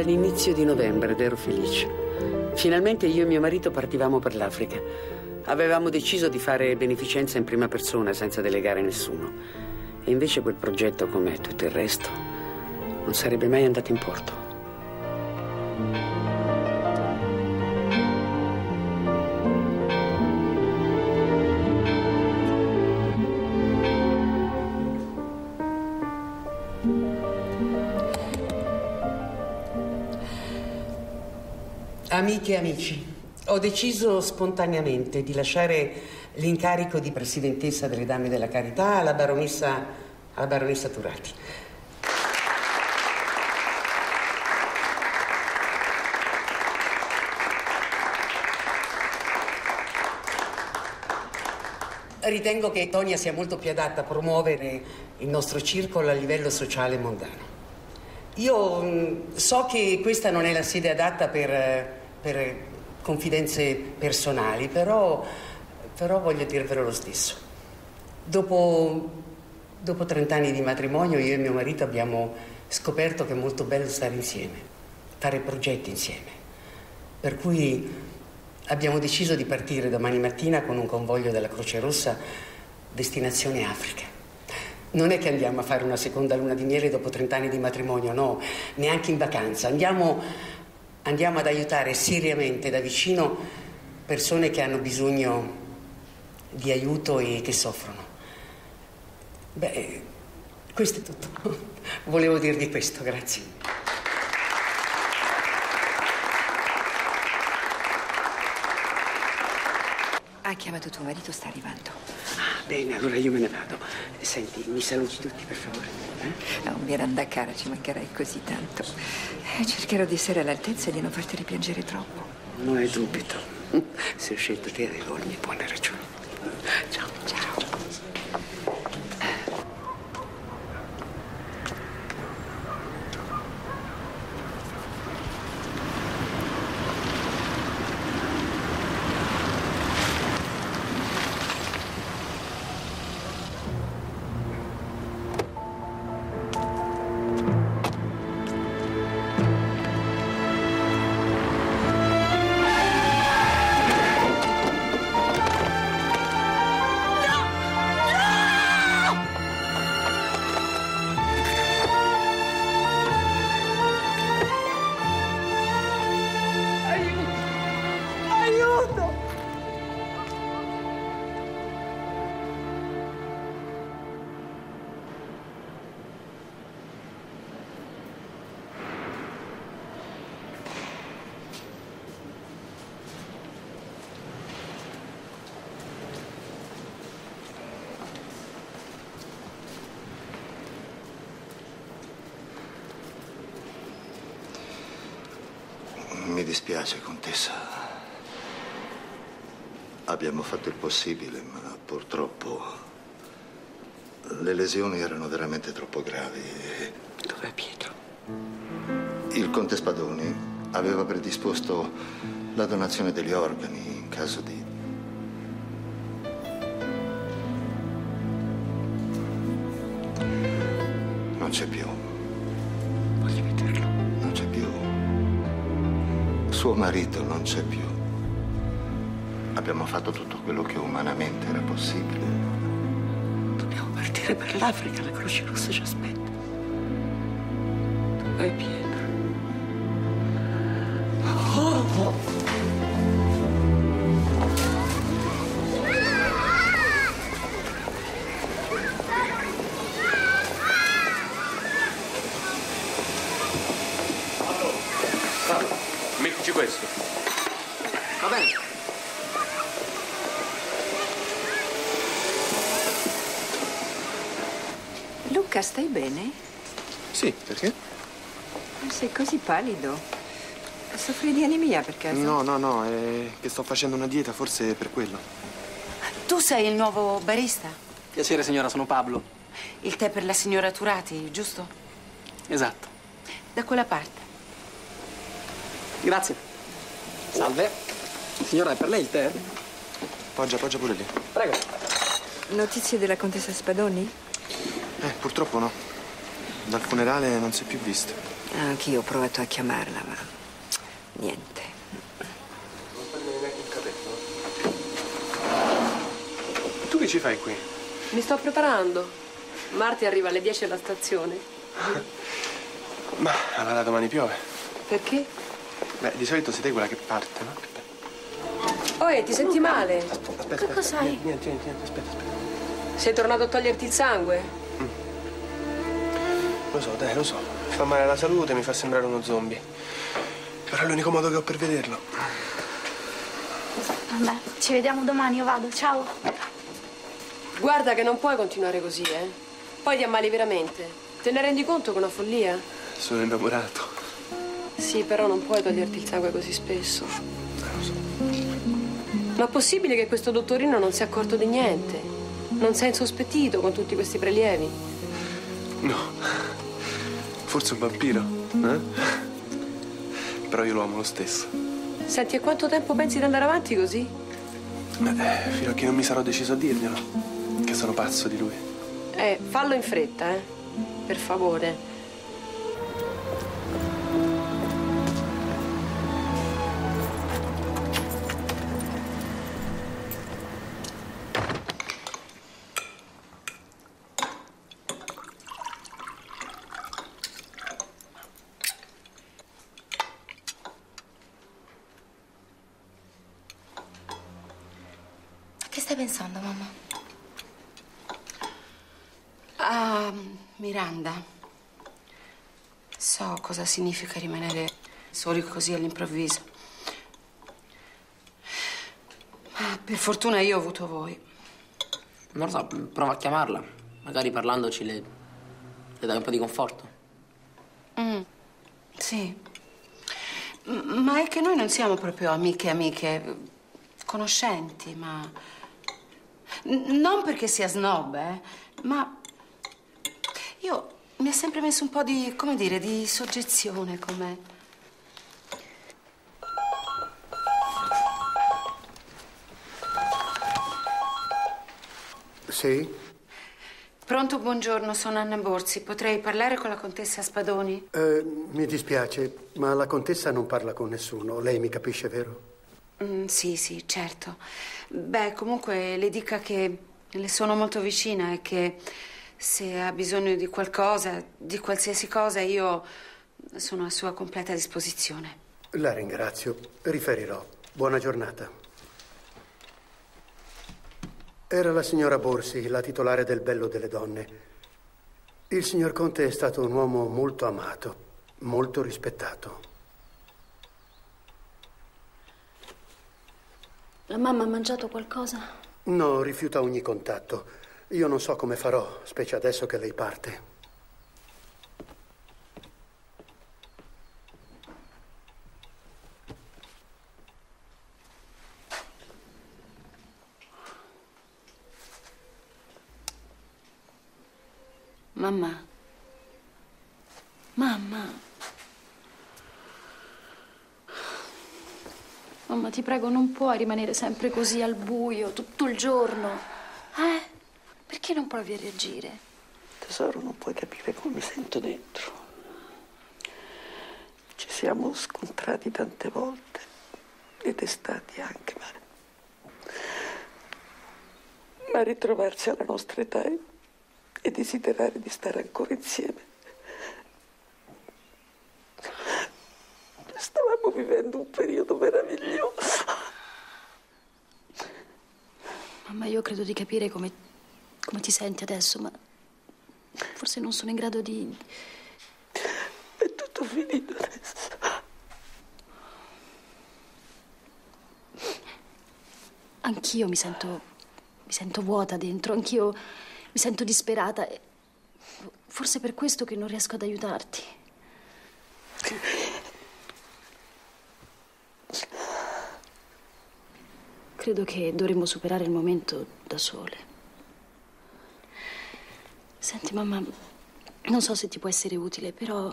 l'inizio di novembre ed ero felice. Finalmente io e mio marito partivamo per l'Africa. Avevamo deciso di fare beneficenza in prima persona senza delegare nessuno. E invece quel progetto, come tutto il resto, non sarebbe mai andato in porto. Amiche e amici, ho deciso spontaneamente di lasciare l'incarico di presidentessa delle Dame della Carità alla baronessa, alla baronessa Turati. Ritengo che Tonia sia molto più adatta a promuovere il nostro circolo a livello sociale mondano. Io mh, so che questa non è la sede adatta per, per confidenze personali, però, però voglio dirvelo lo stesso. Dopo, dopo 30 anni di matrimonio io e mio marito abbiamo scoperto che è molto bello stare insieme, fare progetti insieme. Per cui abbiamo deciso di partire domani mattina con un convoglio della Croce Rossa destinazione Africa. Non è che andiamo a fare una seconda luna di miele dopo 30 anni di matrimonio, no, neanche in vacanza. Andiamo, andiamo ad aiutare seriamente da vicino persone che hanno bisogno di aiuto e che soffrono. Beh, questo è tutto. Volevo dirvi questo, grazie. Ha chiamato tuo marito, sta arrivando. Bene, allora io me ne vado. Senti, mi saluti tutti, per favore. Eh? Oh, Miranda cara, ci mancherai così tanto. Eh, Cercherò di essere all'altezza e di non farti ripiangere troppo. Non hai dubito. Se ho scelto te avevo ogni buona ragione. Ciao. Ciao. Dispiace, contessa. Abbiamo fatto il possibile, ma purtroppo le lesioni erano veramente troppo gravi. e Dov'è Pietro? Il conte Spadoni aveva predisposto la donazione degli organi in caso di... Non c'è più. Suo marito non c'è più. Abbiamo fatto tutto quello che umanamente era possibile. Dobbiamo partire per l'Africa, la Croce Rossa ci aspetta. Dov'è Pietro? Mettici Sì, perché? Sei così pallido. Soffri di anemia per caso? No, no, no, è che sto facendo una dieta, forse per quello. Tu sei il nuovo barista? Piacere signora, sono Pablo. Il tè per la signora Turati, giusto? Esatto. Da quella parte. Grazie. Salve. Signora, è per lei il tè? Poggia, poggia pure lì. Prego. Notizie della contessa Spadoni? Eh, purtroppo no. Dal funerale non si è più vista. Anch'io ho provato a chiamarla, ma niente. Non prendere neanche il capello? Tu che ci fai qui? Mi sto preparando. Marti arriva alle 10 alla stazione. Ma allora domani piove. Perché? Beh, di solito sei te quella che parte, no? Oh, ti senti male? Aspetta, Che cos'hai? Niente, niente, niente, aspetta, aspetta. Sei tornato a toglierti il sangue? Lo so, dai, lo so. Mi fa male alla salute, mi fa sembrare uno zombie. Però è l'unico modo che ho per vederlo. Vabbè, ci vediamo domani, io vado, ciao. Guarda che non puoi continuare così, eh. Poi ti ammali veramente. Te ne rendi conto che è una follia? Sono innamorato. Sì, però non puoi toglierti il sangue così spesso. Eh, lo so. Ma è possibile che questo dottorino non sia accorto di niente? Non si è insospettito con tutti questi prelievi? No. Forse un vampiro, eh? Però io lo amo lo stesso. Senti, e quanto tempo pensi di andare avanti così? Beh, fino a che non mi sarò deciso a dirglielo. Che sono pazzo di lui. Eh, fallo in fretta, eh. Per favore. Miranda. So cosa significa rimanere soli così all'improvviso. Ma per fortuna io ho avuto voi. Non lo so, prova a chiamarla. Magari parlandoci le, le dai un po' di conforto. Mm, sì. M- ma è che noi non siamo proprio amiche amiche, conoscenti, ma... N- non perché sia snob, eh, ma... Io mi ha sempre messo un po' di, come dire, di soggezione, come... Sì? Pronto, buongiorno, sono Anna Borsi. Potrei parlare con la contessa Spadoni? Eh, mi dispiace, ma la contessa non parla con nessuno. Lei mi capisce, vero? Mm, sì, sì, certo. Beh, comunque le dica che le sono molto vicina e che se ha bisogno di qualcosa, di qualsiasi cosa, io sono a sua completa disposizione. La ringrazio. Riferirò. Buona giornata. Era la signora Borsi, la titolare del Bello delle Donne. Il signor Conte è stato un uomo molto amato, molto rispettato. La mamma ha mangiato qualcosa? No, rifiuta ogni contatto. Io non so come farò, specie adesso che lei parte. Mamma. Mamma. Mamma, ti prego, non puoi rimanere sempre così al buio, tutto il giorno. Eh? Perché non provi a reagire? Tesoro, non puoi capire come mi sento dentro. Ci siamo scontrati tante volte, detestati anche, ma... Ma ritrovarsi alla nostra età e, e desiderare di stare ancora insieme. Stavamo vivendo un periodo meraviglioso. Mamma, io credo di capire come, come ti senti adesso, ma forse non sono in grado di... È tutto finito adesso. Anch'io mi sento, mi sento vuota dentro, anch'io mi sento disperata. Forse è per questo che non riesco ad aiutarti. Credo che dovremmo superare il momento da sole. Senti, mamma, non so se ti può essere utile, però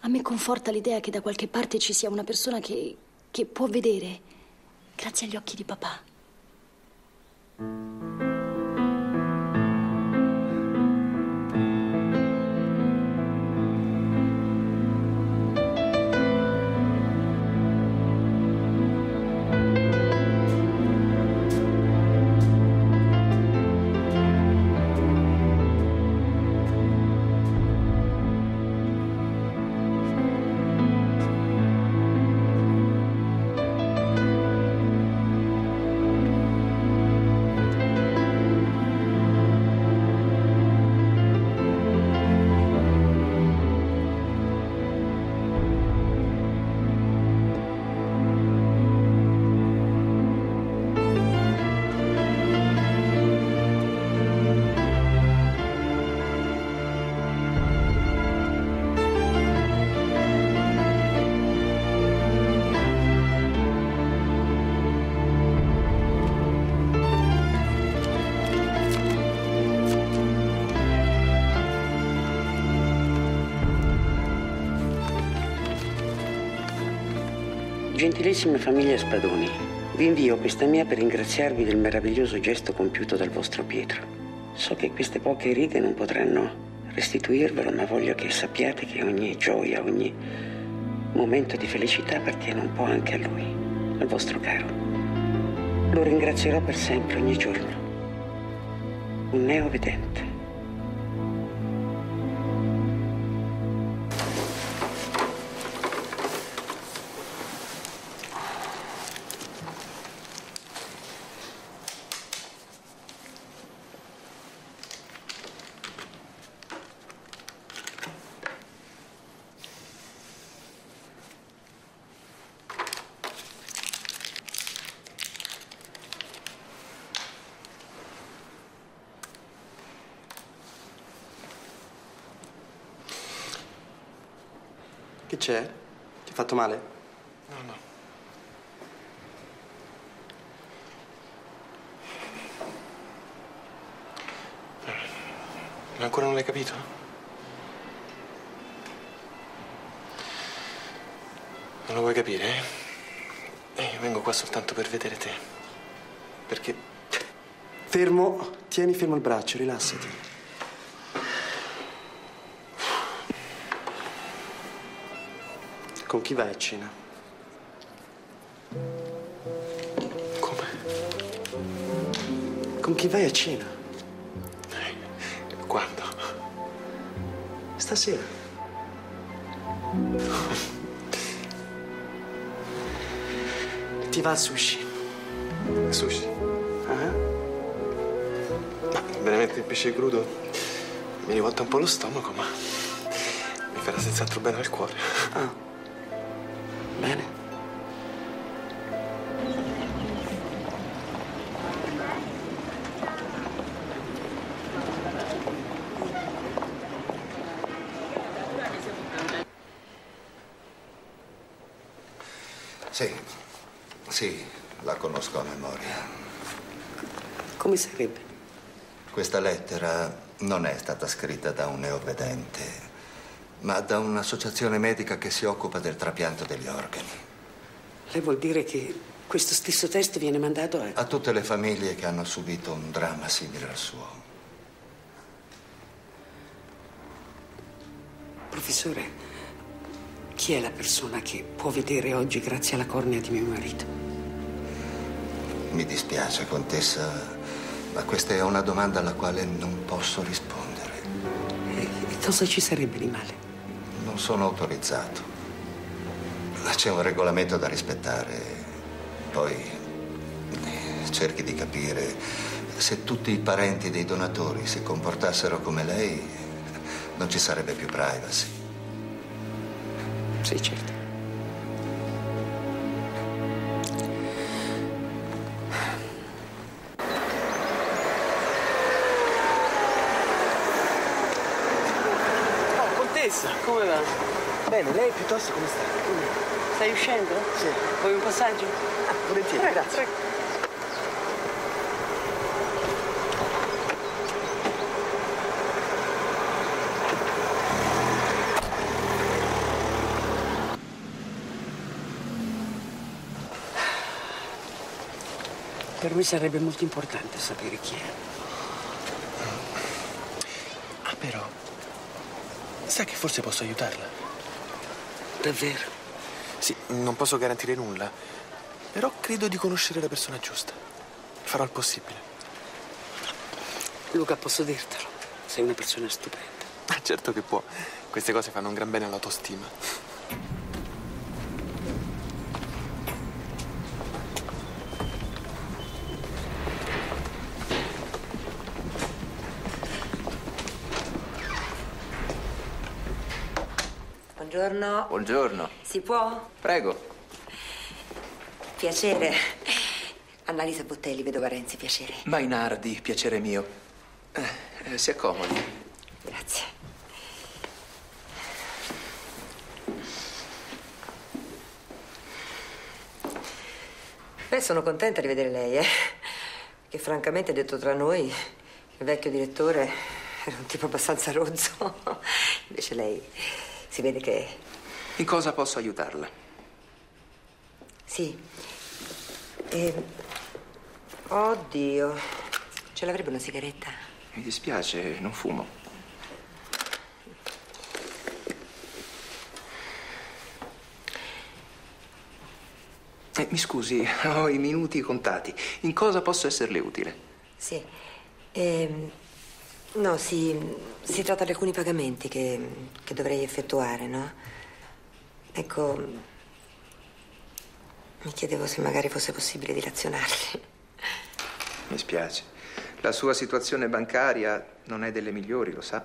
a me conforta l'idea che da qualche parte ci sia una persona che, che può vedere grazie agli occhi di papà. Gentilissima famiglia Spadoni, vi invio questa mia per ringraziarvi del meraviglioso gesto compiuto dal vostro Pietro. So che queste poche righe non potranno restituirvelo, ma voglio che sappiate che ogni gioia, ogni momento di felicità appartiene un po' anche a lui, al vostro caro. Lo ringrazierò per sempre, ogni giorno. Un neovedente. C'è? Ti ha fatto male? No, no. Ancora non l'hai capito? Non lo vuoi capire, eh? Eh, io vengo qua soltanto per vedere te. Perché Fermo, tieni fermo il braccio, rilassati. Con chi vai a cena? Come? Con chi vai a cena? Quando? Stasera. Ti va al sushi? Sushi? Ah? Ma veramente il pesce crudo mi rivolta un po' lo stomaco, ma mi farà senz'altro bene al cuore. Ah. Bene. Sì, sì, la conosco a memoria. Come sarebbe? Questa lettera non è stata scritta da un neovedente, ma da un'associazione medica che si occupa del trapianto degli organi. Lei vuol dire che questo stesso testo viene mandato a... A tutte le famiglie che hanno subito un dramma simile al suo. Professore, chi è la persona che può vedere oggi grazie alla cornea di mio marito? Mi dispiace, contessa, ma questa è una domanda alla quale non posso rispondere. E cosa ci sarebbe di male? Non sono autorizzato. C'è un regolamento da rispettare. Poi eh, cerchi di capire se tutti i parenti dei donatori si comportassero come lei, non ci sarebbe più privacy. Sì, certo. Bene, lei piuttosto come sta? Stai uscendo? Sì. Vuoi un passaggio? Ah, volentieri, grazie. Per me sarebbe molto importante sapere chi è. Ah, però. Sai che forse posso aiutarla? Davvero? Sì, non posso garantire nulla, però credo di conoscere la persona giusta. Farò il possibile. Luca, posso dirtelo. Sei una persona stupenda. Ah, certo che può. Queste cose fanno un gran bene all'autostima. Buongiorno. Buongiorno. Si può? Prego. Piacere. Annalisa Bottelli, vedova Renzi, piacere. Mainardi, piacere mio. Eh, eh, si accomodi. Grazie. Beh, sono contenta di vedere lei, eh. Che francamente, detto tra noi, il vecchio direttore era un tipo abbastanza rozzo. Invece lei si vede che In cosa posso aiutarla? Sì. E... Oddio. Ce l'avrebbe una sigaretta? Mi dispiace, non fumo. Eh, mi scusi, ho i minuti contati. In cosa posso esserle utile? Sì. Ehm, no, si, si tratta di alcuni pagamenti che, che dovrei effettuare, no? Ecco, mi chiedevo se magari fosse possibile dilazionarli. Mi spiace. La sua situazione bancaria non è delle migliori, lo sa.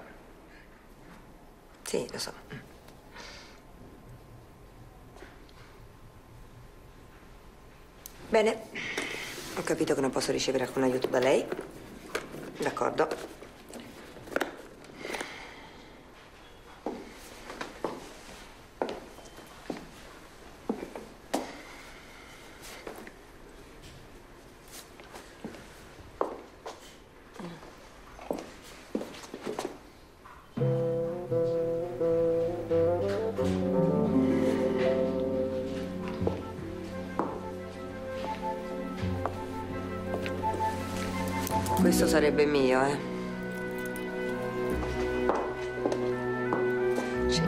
Sì, lo so. Bene, ho capito che non posso ricevere alcun aiuto da lei. D'accordo.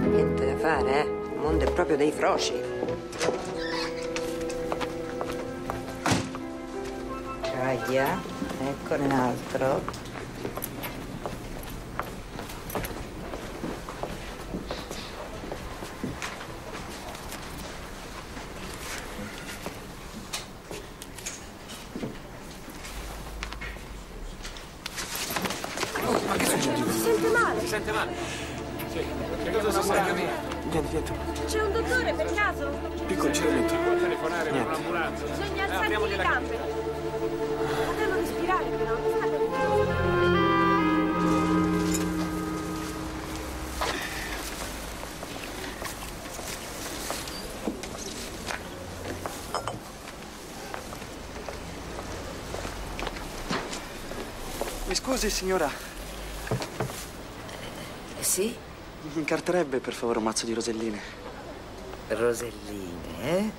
Niente da fare, eh. Il mondo è proprio dei froci. Aia, eccone un altro. Scusi, signora. Sì? Mi incarterebbe, per favore, un mazzo di roselline. Roselline, eh?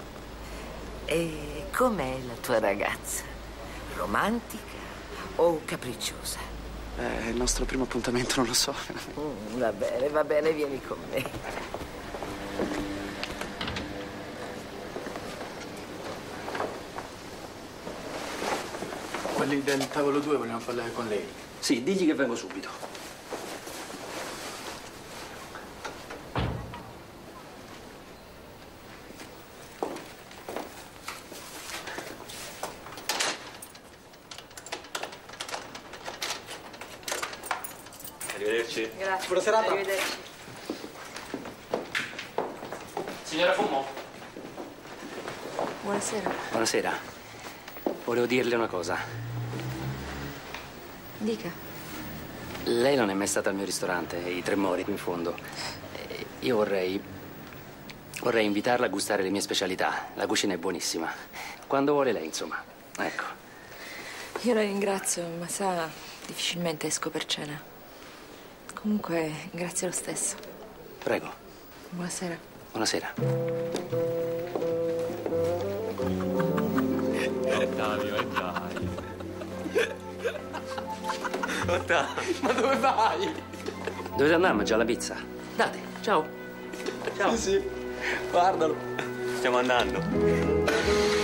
E com'è la tua ragazza? Romantica o capricciosa? Eh, È il nostro primo appuntamento, non lo so. Mm, va bene, va bene, vieni con me. Quelli del tavolo 2 vogliono parlare con lei. Sì, digli che vengo subito. Arrivederci. Grazie. Buona serata. Arrivederci. Signora Fumo? Buonasera. Buonasera. Volevo dirle una cosa. Dica. Lei non è mai stata al mio ristorante, i Tre Mori, qui in fondo. Eh, Io vorrei. vorrei invitarla a gustare le mie specialità. La cucina è buonissima. Quando vuole lei, insomma. Ecco. Io la ringrazio, ma sa, difficilmente esco per cena. Comunque, grazie lo stesso. Prego. Buonasera. Buonasera. Eh Davio, eh dai. Ma dove vai? Dovete andare a mangiare la pizza. Date, ciao. Ciao. Sì, sì. Guardalo. Stiamo andando.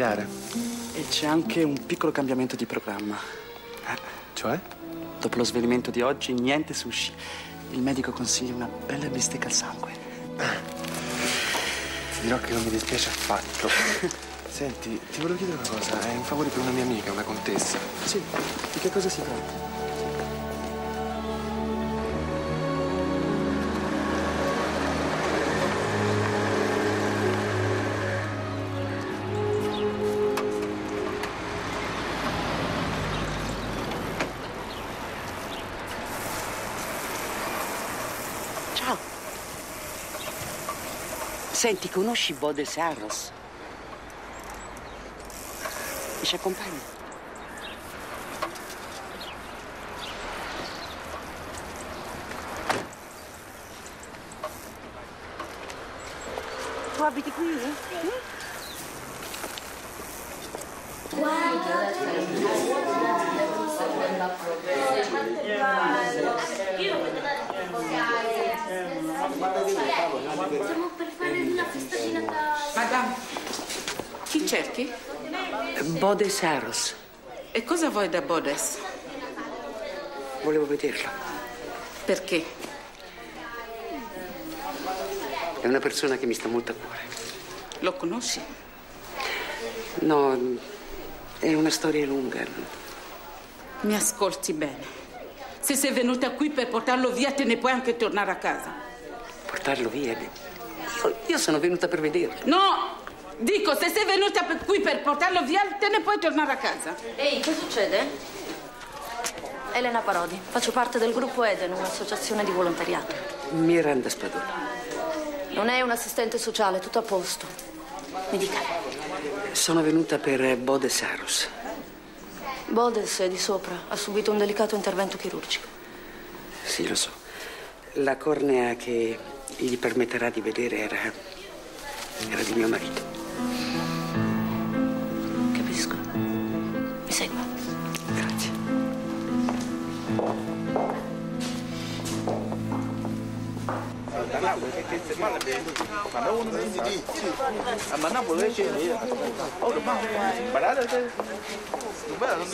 Squagliare. E c'è anche un piccolo cambiamento di programma. Cioè? Dopo lo svelimento di oggi, niente sushi. Il medico consiglia una bella bistecca al sangue. Ti dirò che non mi dispiace affatto. Senti, ti volevo chiedere una cosa. È un favore per una mia amica, una contessa. Sì, di che cosa si tratta? Senti, conosci Bode Sarros? Mi ci accompagni? Tu abiti qui? Siamo per fare la festa di Natale. Madame, chi cerchi? Bode Saros. E cosa vuoi da Bodes? Volevo vederlo. Perché? È una persona che mi sta molto a cuore. Lo conosci? No, è una storia lunga. Mi ascolti bene. Se sei venuta qui per portarlo via, te ne puoi anche tornare a casa. Portarlo via. Io, io sono venuta per vederlo. No! Dico, se sei venuta qui per portarlo via, te ne puoi tornare a casa. Ehi, che succede? Elena Parodi, faccio parte del gruppo Eden, un'associazione di volontariato. Miranda Spadoni. Non è un assistente sociale, tutto a posto. Mi dica. Sono venuta per Bode Saros. Bodes è di sopra, ha subito un delicato intervento chirurgico. Sì, lo so. La cornea che gli permetterà di vedere era. era di mio marito. Capisco. Mi segua. Grazie. Ma Napoli c'è lì. Oh, ma guardate te. Guarda non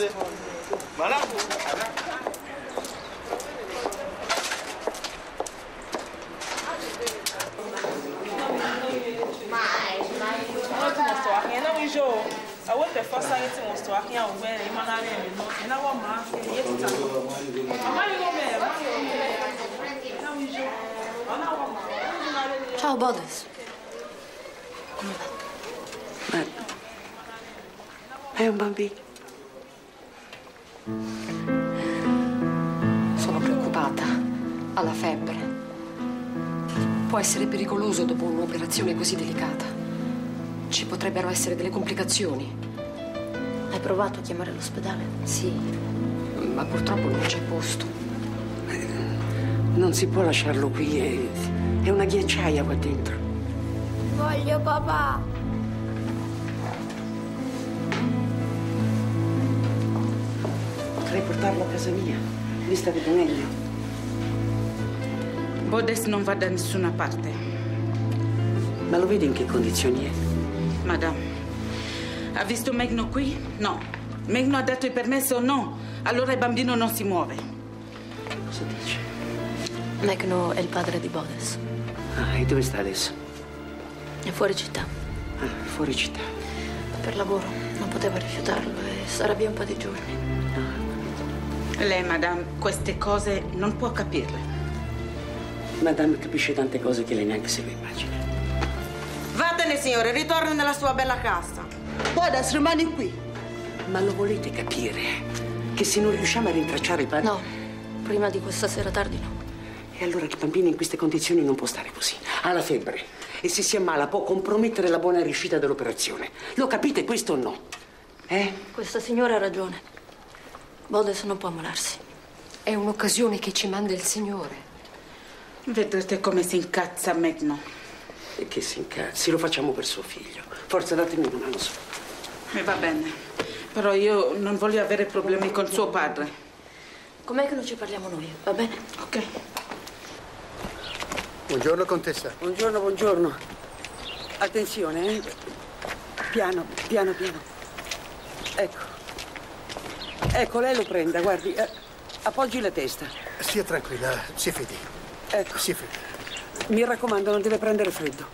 te. Ma là. Ciao, Bodes. Ma. È un bambino. Sono preoccupata. Ha la febbre. Può essere pericoloso dopo un'operazione così delicata. Ci potrebbero essere delle complicazioni. Hai provato a chiamare l'ospedale? Sì, ma purtroppo non c'è posto. Non si può lasciarlo qui, è, è una ghiacciaia qua dentro. Voglio papà. Potrei portarlo a casa mia. Lì starete meglio. Bodes non va da nessuna parte. Ma lo vedi in che condizioni è? Madame, ha visto Megno qui? No. Megno ha dato il permesso? No. Allora il bambino non si muove. Cosa dice? Megno è il padre di Bodes. Ah, e dove sta adesso? È fuori città. Ah, fuori città. Per lavoro. Non poteva rifiutarlo e sarà via un po' di giorni. Lei, madame, queste cose non può capirle. Madame capisce tante cose che lei neanche se lo immagina. Vattene, signore, ritorni nella sua bella casa. Bodas, rimani qui. Ma lo volete capire? Che se non riusciamo a rintracciare il padre... No, prima di questa sera tardi no. E allora il bambino in queste condizioni non può stare così. Ha la febbre. E se si ammala può compromettere la buona riuscita dell'operazione. Lo capite questo o no? Eh? Questa signora ha ragione. Bodes non può ammalarsi. È un'occasione che ci manda il Signore. Vedrete come si incazza Megno. E che si incazzi, lo facciamo per suo figlio. Forza, datemi una mano su. E va bene. Però io non voglio avere problemi con suo padre. Com'è che non ci parliamo noi? Va bene? Ok. Buongiorno, contessa. Buongiorno, buongiorno. Attenzione, eh. Piano, piano, piano. Ecco. Ecco, lei lo prenda, guardi. eh, appoggi la testa. Stia tranquilla, si fidi. Ecco. Si fidi. Mi raccomando, non deve prendere freddo.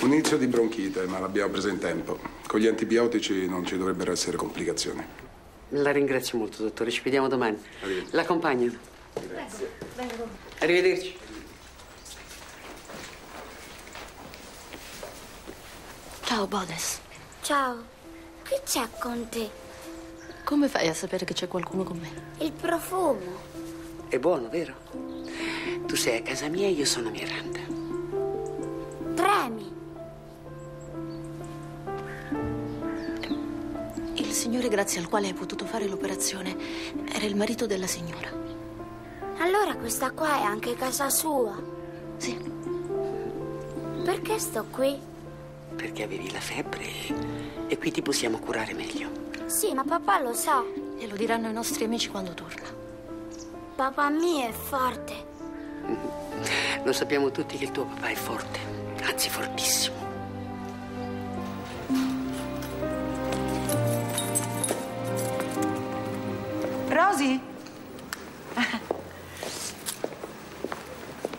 Un inizio di bronchite, ma l'abbiamo presa in tempo. Con gli antibiotici non ci dovrebbero essere complicazioni. La ringrazio molto, dottore. Ci vediamo domani. L'accompagno. Grazie. Vengo. Arrivederci. Ciao, Bodes. Ciao, che c'è con te? Come fai a sapere che c'è qualcuno con me? Il profumo. È buono, vero? Tu sei a casa mia e io sono a Miranda. Tremi. Il signore grazie al quale hai potuto fare l'operazione era il marito della signora. Allora questa qua è anche casa sua. Sì. Perché sto qui? Perché avevi la febbre e, e qui ti possiamo curare meglio. Sì, ma papà lo sa. Glielo diranno i nostri amici quando torna. Papà mio è forte. Lo sappiamo tutti che il tuo papà è forte, anzi fortissimo. Rosy?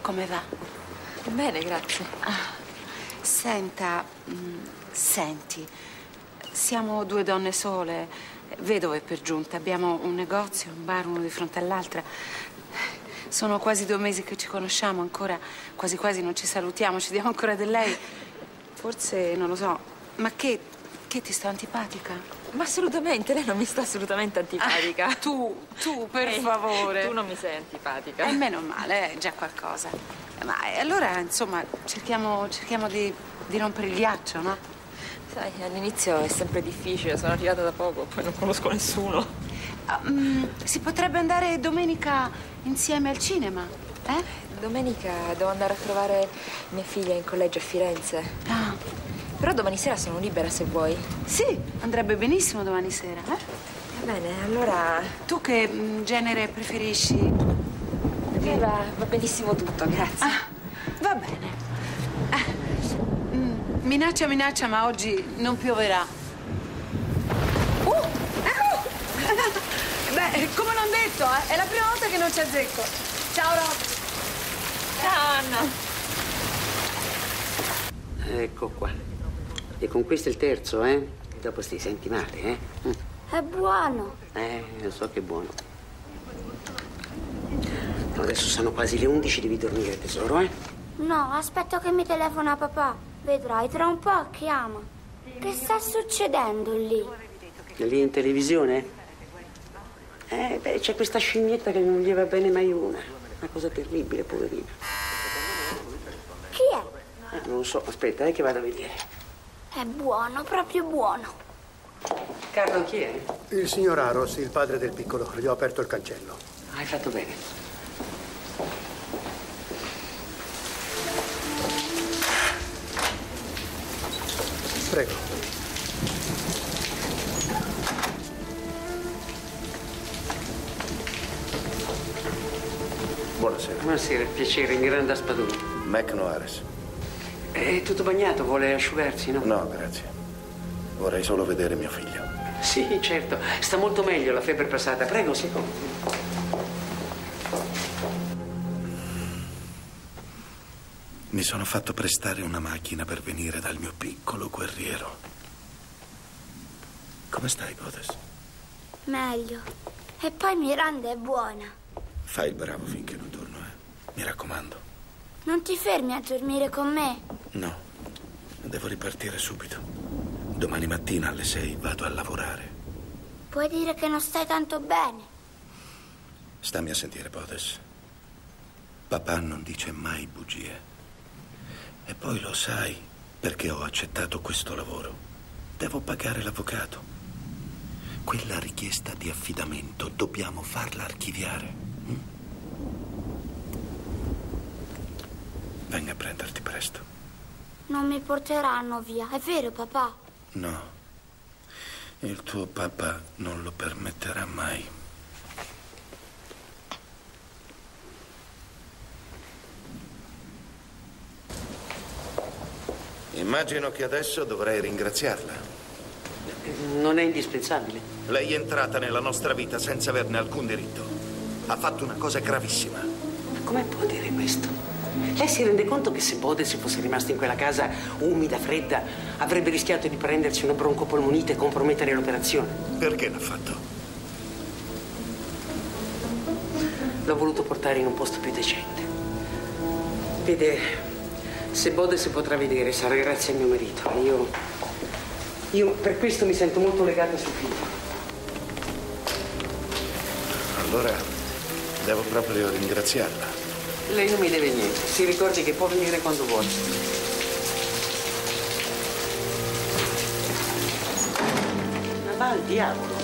Come va? Bene, grazie. Senta, mm, senti, siamo due donne sole, vedove per giunta. Abbiamo un negozio, un bar uno di fronte all'altra. Sono quasi due mesi che ci conosciamo, ancora quasi quasi non ci salutiamo, ci diamo ancora del lei. Forse, non lo so, ma che, che ti sto antipatica? Ma assolutamente, lei non mi sta assolutamente antipatica. Ah, tu, tu, per Eh, favore. Tu non mi sei antipatica. E meno male, è già qualcosa. Ma eh, allora, insomma, cerchiamo, cerchiamo di, di rompere il ghiaccio, no? Sai, all'inizio è sempre difficile, sono arrivata da poco, poi non conosco nessuno. Mm, si potrebbe andare domenica insieme al cinema, eh? Domenica devo andare a trovare mia figlia in collegio a Firenze. Ah. Però domani sera sono libera se vuoi. Sì, andrebbe benissimo domani sera, eh? Va bene, allora... Tu che mm, genere preferisci? Va, va benissimo tutto, grazie. Ah, va bene. Minaccia, minaccia, ma oggi non pioverà. Uh, ecco! Beh, come non detto, eh, è la prima volta che non ci azzecco. Ciao, Rob. Ciao, Anna. Ecco qua. E con questo è il terzo, eh? Dopo ti senti male, eh? È buono. Eh, lo so che è buono. No, adesso sono quasi le 11, devi dormire, tesoro, eh? No, aspetto che mi telefona papà. Vedrai, tra un po' chiama. Che sta succedendo lì? Lì in televisione? Eh, beh, c'è questa scimmietta che non gli va bene mai una. Una cosa terribile, poverina. Chi è? Eh, non lo so, aspetta, eh, che vado a vedere. È buono, proprio buono. Carlo, chi è? Il signor Aros, il padre del piccolo. Gli ho aperto il cancello. Hai fatto bene. Prego. Buonasera. Buonasera, piacere, Miranda Spadoni. Mac Noares. È tutto bagnato, vuole asciugarsi, no? No, grazie. Vorrei solo vedere mio figlio. Sì, certo. Sta molto meglio la febbre passata. Prego, si Mi sono fatto prestare una macchina per venire dal mio piccolo guerriero. Come stai, Bodes? Meglio. E poi Miranda è buona. Fai il bravo finché non torno, eh? Mi raccomando. Non ti fermi a dormire con me? No, devo ripartire subito. Domani mattina alle sei vado a lavorare. Puoi dire che non stai tanto bene. Stammi a sentire, Bodes. Papà non dice mai bugie. E poi lo sai perché ho accettato questo lavoro. Devo pagare l'avvocato. Quella richiesta di affidamento dobbiamo farla archiviare. mm? Venga a prenderti presto. Non mi porteranno via, è vero papà? No, il tuo papà non lo permetterà mai. Immagino che adesso dovrei ringraziarla. Non è indispensabile. Lei è entrata nella nostra vita senza averne alcun diritto. Ha fatto una cosa gravissima. Ma come può dire questo? Lei si rende conto che se Bode se fosse rimasto in quella casa umida, fredda, avrebbe rischiato di prendersi una broncopolmonite e compromettere l'operazione? Perché l'ha fatto? L'ho voluto portare in un posto più decente. Vede, se Bode si potrà vedere sarà grazie a mio marito. Io, io per questo mi sento molto legato a suo figlio. Allora devo proprio ringraziarla. Lei non mi deve niente. Si ricordi che può venire quando vuole. Ma va al diavolo.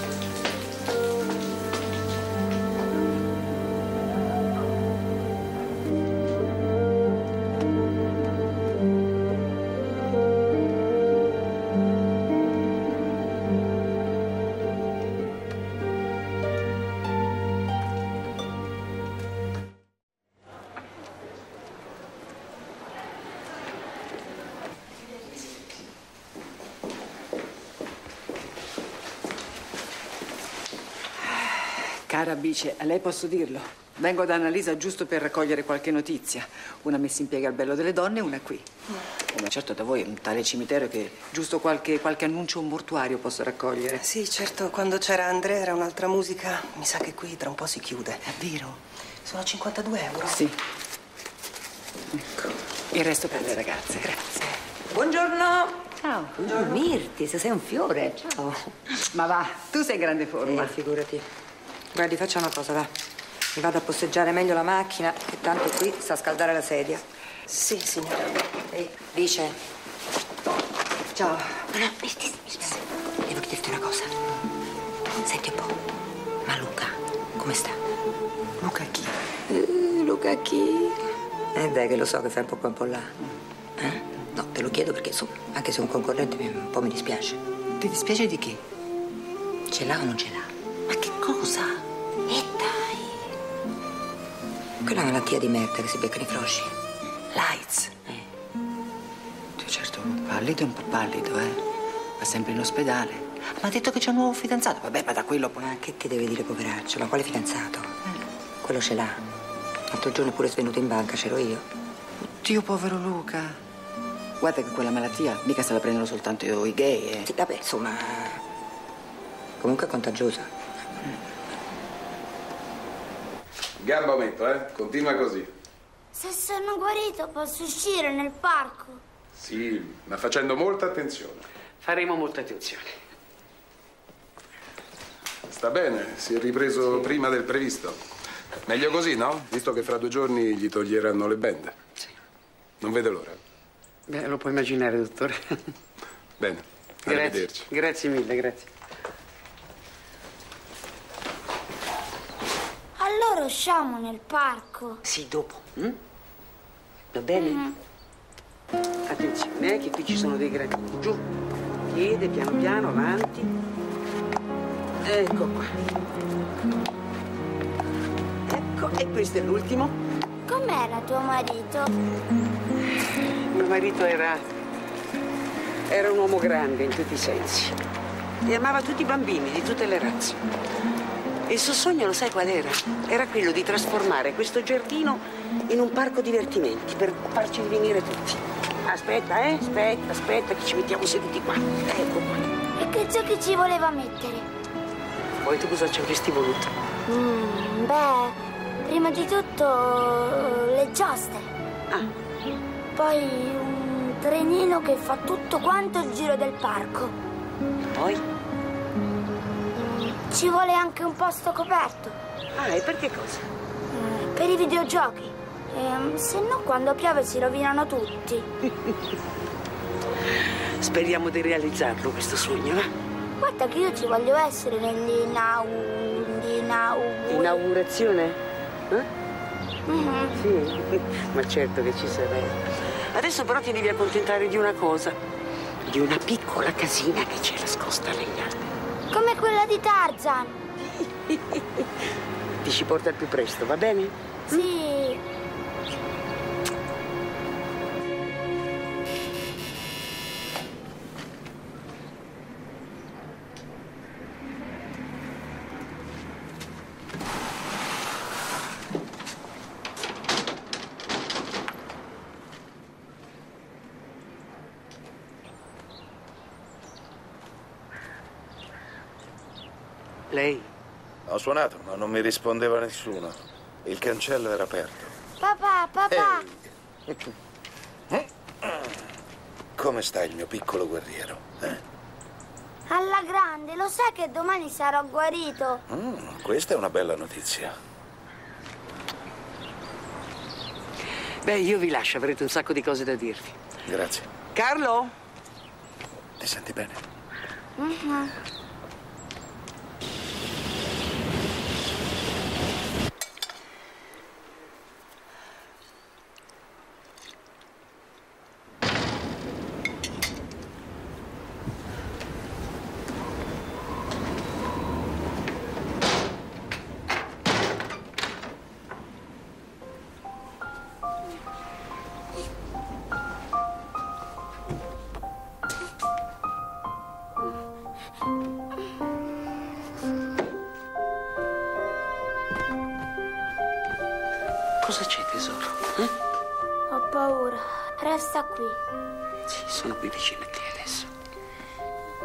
Bice, a lei posso dirlo. Vengo da Annalisa giusto per raccogliere qualche notizia. Una messa in piega al Bello delle Donne e una qui. Oh, ma certo da voi è un tale cimitero che giusto qualche, qualche annuncio mortuario posso raccogliere. Sì, certo, quando c'era Andrea era un'altra musica. Mi sa che qui tra un po' si chiude. È vero? Sono 52 euro. Sì. Ecco. Il resto per le ragazze. Grazie. Buongiorno. Ciao. Buongiorno. Mirti, se sei un fiore. Ciao. Ma va, tu sei in grande forma. Eh, figurati. Guardi, faccia una cosa, va. Mi vado a posseggiare meglio la macchina, che tanto qui sta a scaldare la sedia. Sì, signora. Ehi, Vice. Ciao. No, no, Mirti, Mirti. Devo chiederti una cosa. Senti un po'. Ma Luca, come sta? Luca chi? Eh, Luca chi? Eh dai, che lo so che fai un po' qua un po' là. Eh? No, te lo chiedo perché, insomma, anche se è un concorrente un po' mi dispiace. Ti dispiace di che? Ce l'ha o non ce l'ha? Ma che cosa? Quella malattia di merda che si beccano i frosci. L'AIDS. Tu certo, pallido è un po' pallido, eh. Va sempre in ospedale. Ma ha detto che c'è un nuovo fidanzato. Vabbè, ma da quello poi... Ma che ti deve dire, poveraccio? Ma quale fidanzato? Quello ce l'ha. L'altro giorno pure svenuto in banca, c'ero io. Dio povero Luca. Guarda che quella malattia mica se la prendono soltanto i gay, eh. Sì, vabbè, insomma. Comunque è contagiosa. Gamba aumento, eh? Continua così. Se sono guarito posso uscire nel parco. Sì, ma facendo molta attenzione. Faremo molta attenzione. Sta bene, si è ripreso prima del previsto. Meglio così, no? Visto che fra due giorni gli toglieranno le bende. Non vede l'ora. Beh, lo puoi immaginare, dottore. Bene, Grazie. arrivederci. Grazie mille, grazie. Allora usciamo nel parco. Sì, dopo. mm? Va bene? Attenzione, eh, che qui ci sono dei gradini. Giù, piede, piano piano, avanti. Ecco qua. Ecco, e questo è l'ultimo. Com'era tuo marito? Mio marito era. era un uomo grande in tutti i sensi. E amava tutti i bambini di tutte le razze. E il suo sogno, lo sai qual era? Era quello di trasformare questo giardino in un parco divertimenti per farci venire tutti. Aspetta, eh? Aspetta, aspetta, che ci mettiamo seduti qua. Ecco qua. E che giochi ci voleva mettere? Poi tu cosa ci avresti voluto? Mm, beh, prima di tutto le giostre. Ah. Poi un trenino che fa tutto quanto il giro del parco. Poi? Ci vuole anche un posto coperto. Ah, e perché cosa? Mm, Per i videogiochi. Ehm, se no quando piove si rovinano tutti. Speriamo di realizzarlo questo sogno, eh? Guarda che io ci voglio essere nell'inau... inau... Inaugurazione? Eh? Mhm. Sì, ma certo che ci sarai. Adesso però ti devi accontentare di una cosa. Di una piccola casina che c'è nascosta negli alberi. Come quella di Tarzan. Ti ci porta al più presto, va bene? Sì. Lei? Ho suonato, ma non mi rispondeva nessuno. Il cancello era aperto. Papà, papà. Come sta il mio piccolo guerriero? eh? Alla grande, lo sai che domani sarò guarito? Mm, questa è una bella notizia. Beh, io vi lascio, avrete un sacco di cose da dirvi. Grazie. Carlo? Ti senti bene? Mhm. Cosa qui. Sì, sono qui vicino a te adesso.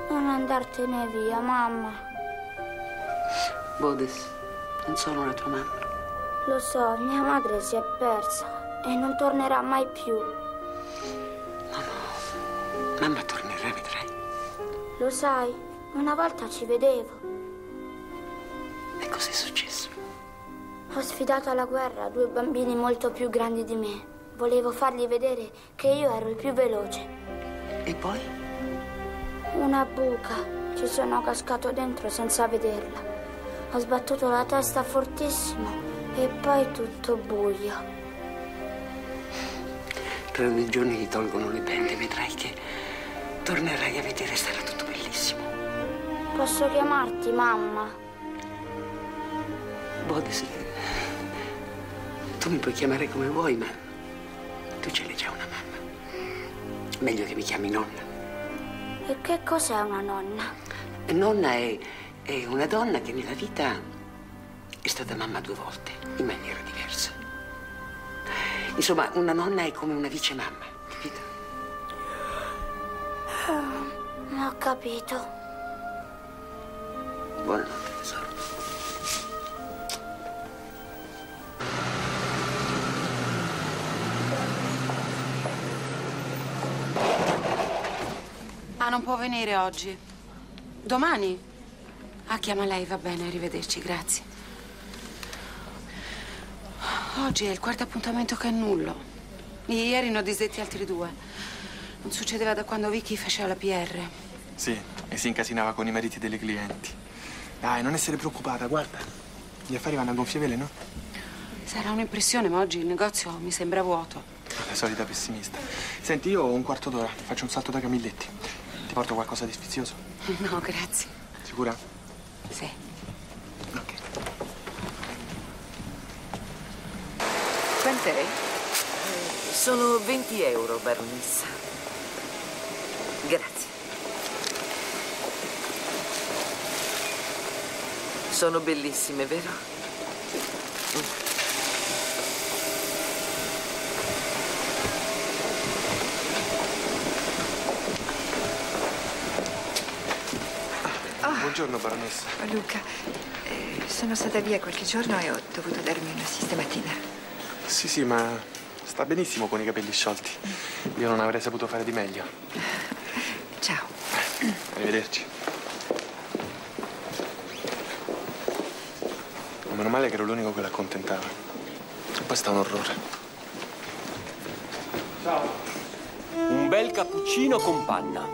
Non andartene via, mamma. Bodes, non sono la tua mamma. Lo so, mia madre si è persa e non tornerà mai più. Mamma tornerà, vedrai. Lo sai, una volta ci vedevo. E cos'è successo? Ho sfidato alla guerra due bambini molto più grandi di me. Volevo fargli vedere che io ero il più veloce. E poi? Una buca. Ci sono cascato dentro senza vederla. Ho sbattuto la testa fortissimo e poi tutto buio. Tra due giorni ti tolgono le bende, vedrai che tornerai a vedere, sarà tutto bellissimo. Posso chiamarti mamma? Bodes, tu mi puoi chiamare come vuoi, ma tu ce l'hai già una mamma. Meglio che mi chiami nonna. E che cos'è una nonna? Nonna è, è una donna che nella vita è stata mamma due volte, in maniera diversa. Insomma, una nonna è come una vice mamma, capito? Ah, Ho capito. Buonanotte, tesoro. Non può venire oggi. Domani? Ah, chiama lei, va bene, arrivederci, grazie. Oggi è il quarto appuntamento che annullo. Ieri ne ho disdetti altri due. Non succedeva da quando Vicky faceva la PR. Sì, e si incasinava con i mariti delle clienti. Dai, non essere preoccupata, guarda. Gli affari vanno a gonfie vele, no? Sarà un'impressione, ma oggi il negozio mi sembra vuoto. La solita pessimista. Senti, io ho un quarto d'ora. Faccio un salto da Camilletti. Ti porto qualcosa di sfizioso? No, grazie. Sicura? Sì. Quant'è? Sono 20 euro, baronessa. Grazie. Sono bellissime, vero? Buongiorno, baronessa. Oh, Luca, eh, sono stata via qualche giorno e ho dovuto darmi una sistematina. Sì, sì, ma sta benissimo con i capelli sciolti. Io non avrei saputo fare di meglio. Ciao. Arrivederci. Meno male che ero l'unico che l'accontentava. E poi sta un orrore. Un bel cappuccino con panna.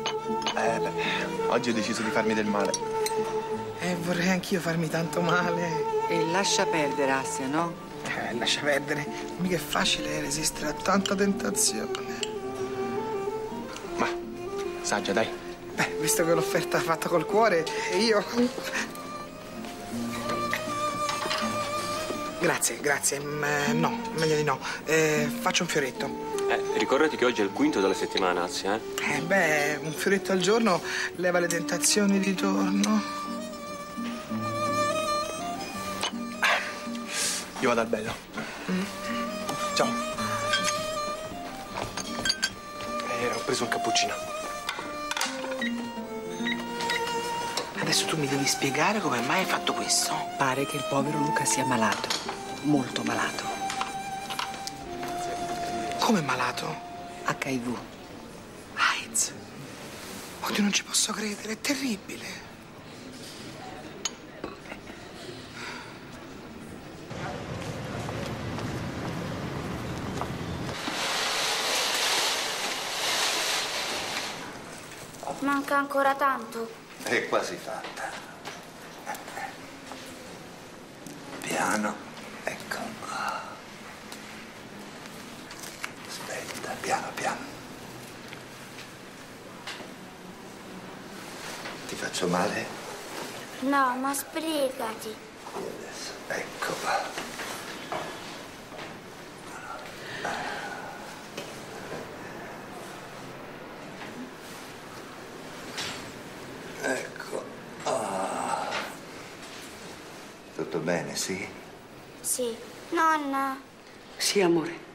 Eh beh, oggi ho deciso di farmi del male. Eh, vorrei anch'io farmi tanto male. E lascia perdere, Assia, no? Eh, lascia perdere. Mica è facile resistere a tanta tentazione. Saggia, dai. Beh, visto che l'offerta è fatta col cuore, io... Grazie, grazie. Ma no, meglio di no. Eh, faccio un fioretto. Eh, ricordati che oggi è il quinto della settimana, Azia, eh? Eh, beh, un fioretto al giorno leva le tentazioni di torno. Io vado al bello. Ciao. Eh, ho preso un cappuccino. Adesso tu mi devi spiegare come mai hai fatto questo. Pare che il povero Luca sia malato, molto malato. Come malato? HIV. AIDS. Oddio, non ci posso credere, è terribile. Manca ancora tanto. È quasi fatta. Piano, ecco. Aspetta, piano, piano. Ti faccio male? No, ma spiegati. Adesso, ecco. Ecco. Ah. Tutto bene, sì? Sì. Nonna, Sì, amore.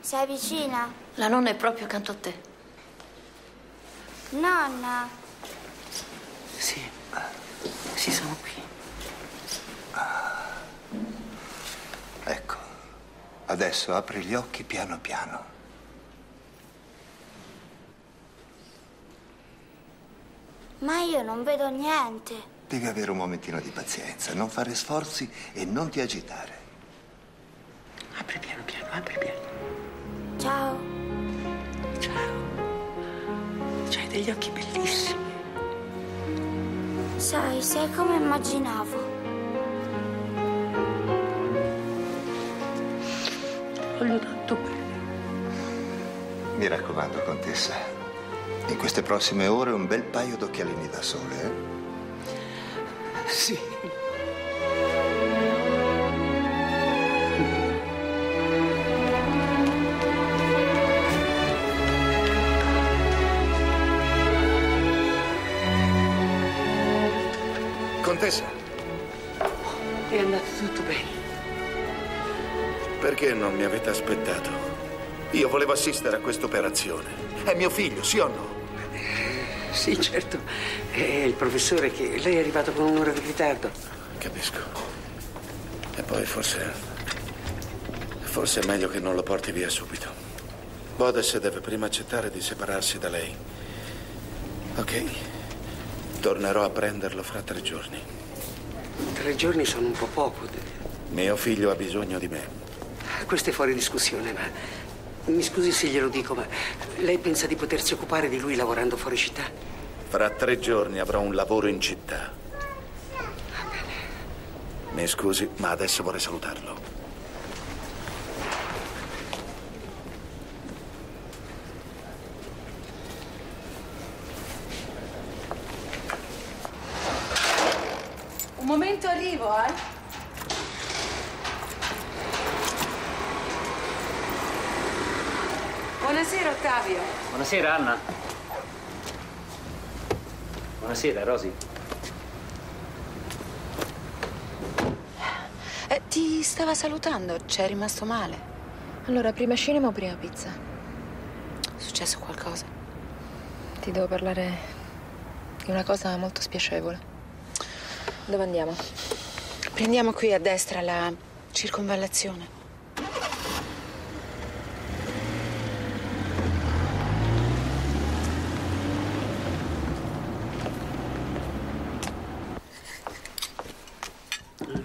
sei vicina? La nonna è proprio accanto a te. Nonna, Sì. Sì, sono qui. Ecco. Adesso apri gli occhi piano piano. ma io non vedo niente. Devi avere un momentino di pazienza, non fare sforzi e non ti agitare. Apri piano piano, apri piano. Ciao. Ciao. C'hai degli occhi bellissimi. Sai, sei come immaginavo. Voglio tanto bene. Mi raccomando, contessa, in queste prossime ore un bel paio d'occhialini da sole, eh? Sì. Contessa, È andato tutto bene. perché non mi avete aspettato? Io volevo assistere a questa operazione. È mio figlio, sì o no? Sì, certo. È il professore che lei è arrivato con un'ora di ritardo. Capisco. E poi forse. Forse è meglio che non lo porti via subito. Bodes deve prima accettare di separarsi da lei. Ok. Tornerò a prenderlo fra tre giorni. Tre giorni sono un po' poco. Mio figlio ha bisogno di me. Questo è fuori discussione, ma mi scusi se glielo dico, ma lei pensa di potersi occupare di lui lavorando fuori città? Fra tre giorni avrò un lavoro in città. Mi scusi, ma adesso vorrei salutarlo. Un momento arrivo, eh? Buonasera, Ottavio. Buonasera, Anna. Buonasera, Rosy. Eh, ti stava salutando, c'è rimasto male. Allora, prima cinema o prima pizza? È successo qualcosa? Ti devo parlare di una cosa molto spiacevole. Dove andiamo? Prendiamo qui a destra la circonvallazione. Un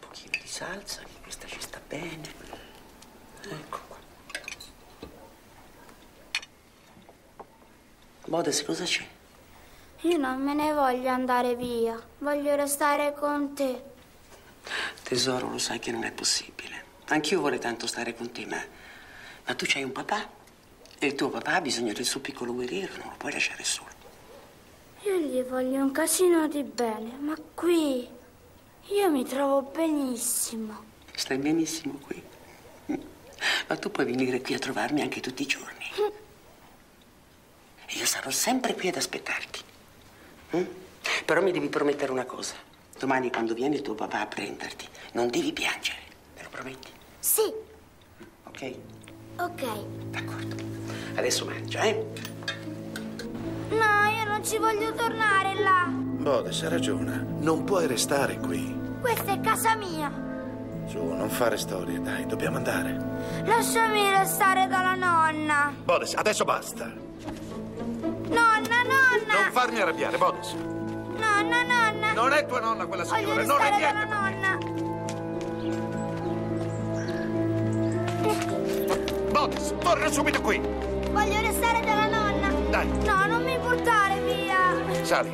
pochino di salsa, che questa ci sta bene. Ecco qua. Bodes, cosa c'è? Io non me ne voglio andare via. Voglio restare con te. Tesoro, lo sai che non è possibile. Anch'io vorrei tanto stare con te, ma, ma tu c'hai un papà. E il tuo papà ha bisogno del suo piccolo guerriero, non lo puoi lasciare solo. Io gli voglio un casino di bene, ma qui io mi trovo benissimo. Stai benissimo qui. Ma tu puoi venire qui a trovarmi anche tutti i giorni. Io sarò sempre qui ad aspettarti. Mm? Però mi devi promettere una cosa. Domani quando viene il tuo papà a prenderti, non devi piangere. Me lo prometti? Sì, Ok? ok. Adesso mangia, eh? No, io non ci voglio tornare là. Bodes, ha ragione. Non puoi restare qui. Questa è casa mia. Su, non fare storie, dai, dobbiamo andare. Lasciami restare dalla nonna. Bodes, adesso basta. Nonna, nonna. Non farmi arrabbiare, Bodes. Nonna, nonna. Non è tua nonna quella Voglio signora, non è niente. dalla nonna. Bodes, torna subito qui. Voglio restare dalla nonna. Dai. No, non mi buttare via. Sali.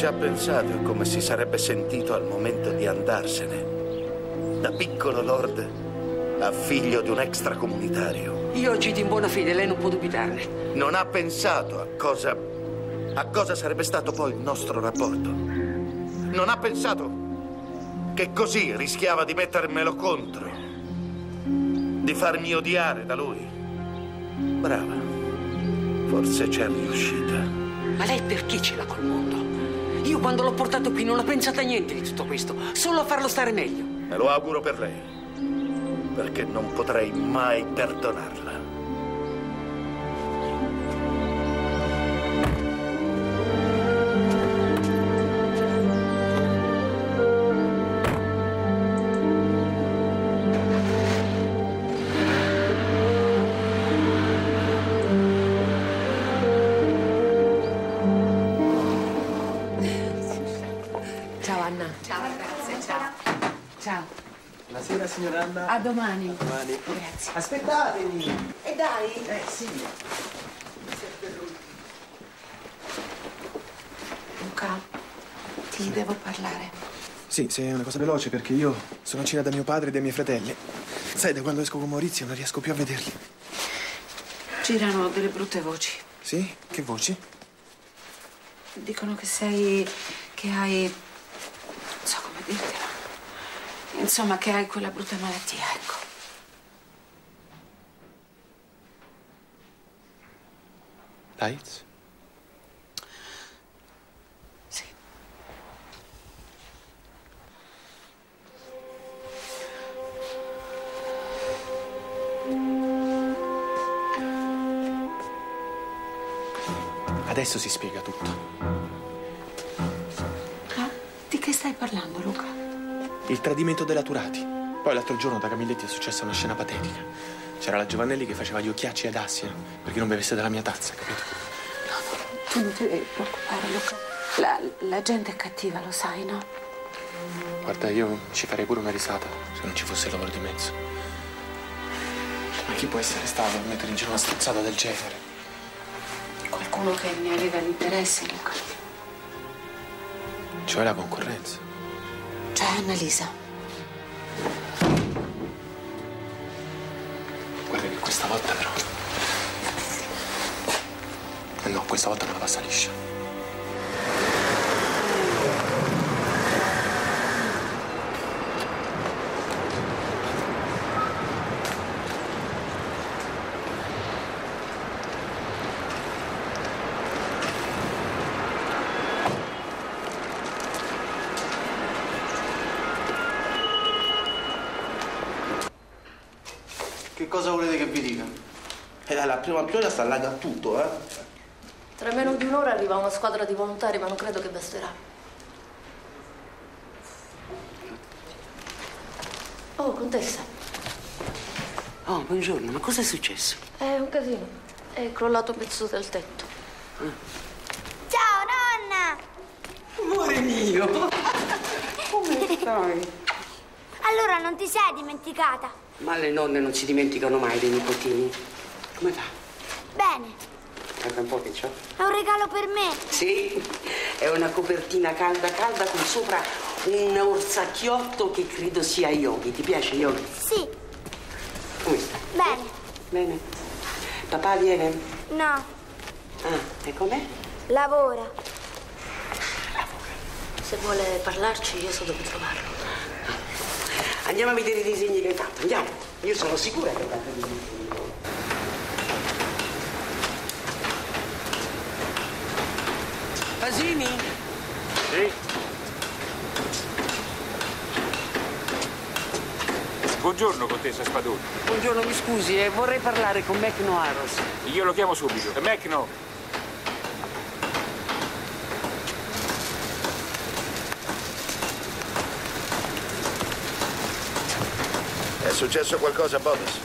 Ci ha pensato a come si sarebbe sentito al momento di andarsene. Da piccolo lord a figlio di un extracomunitario. Io agito in buona fede, lei non può dubitarne. Non ha pensato a cosa. a cosa sarebbe stato poi il nostro rapporto. Non ha pensato che così rischiava di mettermelo contro, di farmi odiare da lui. Brava. Forse c'è riuscita. Ma lei perché ce l'ha col mondo? Io quando l'ho portato qui non ho pensato a niente di tutto questo, solo a farlo stare meglio. Me lo auguro per lei, perché non potrei mai perdonarla. Anna. A domani. Domani. Grazie. Aspettatemi. E dai. Eh sì. Luca, ti devo parlare. Sì, se è una cosa veloce perché io sono a cena da mio padre e dai miei fratelli. Sai, da quando esco con Maurizio non riesco più a vederli. Girano delle brutte voci. Sì? Che voci? Dicono che sei. che hai. non so come dirtelo. Insomma, che hai quella brutta malattia, ecco. L'AIDS? Sì. Adesso si spiega tutto. Ah, di che stai parlando, Luca? Il tradimento della Turati. Poi l'altro giorno da Camilletti è successa una scena patetica. C'era la Giovannelli che faceva gli occhiacci ad Assia perché non bevesse della mia tazza, capito? Tu non ti devi preoccupare, Luca. La, la gente è cattiva, lo sai, no? Guarda, io ci farei pure una risata se non ci fosse il lavoro di mezzo. Ma chi può essere stato a mettere in giro una strozzata del genere? Qualcuno che ne aveva l'interesse, Luca. Cioè la concorrenza. Cioè, Annalisa. Guarda che questa volta però. Eh no, questa volta non la passa liscia. Che cosa volete che vi dica? Eh, la prima pioggia sta allaga tutto, eh? Tra meno di un'ora arriva una squadra di volontari, ma non credo che basterà. Oh, contessa, Oh, buongiorno, ma cosa è successo? è un casino. È crollato un pezzo del tetto. Ciao, nonna. Amore mio! Come stai? Allora non ti sei dimenticata? Ma le nonne non si dimenticano mai dei nipotini. Come va? Bene, Guarda un po' che c'ho. è un regalo per me. Sì, è una copertina calda calda con sopra un orsacchiotto che credo sia Yogi. Ti piace Yogi? Sì, Come stai? bene. Bene. Papà viene? No, Ah, e com'è? lavora. Se vuole parlarci, io so dove trovarlo. Andiamo a vedere i disegni che hai fatto, andiamo. Io sono sicura che hai fatto i disegni. Pasini? Sì? Buongiorno, contessa Spadoni. Buongiorno, mi scusi, eh, vorrei parlare con Mecno Aros. Io lo chiamo subito. È Mecno. È successo qualcosa a Bodis?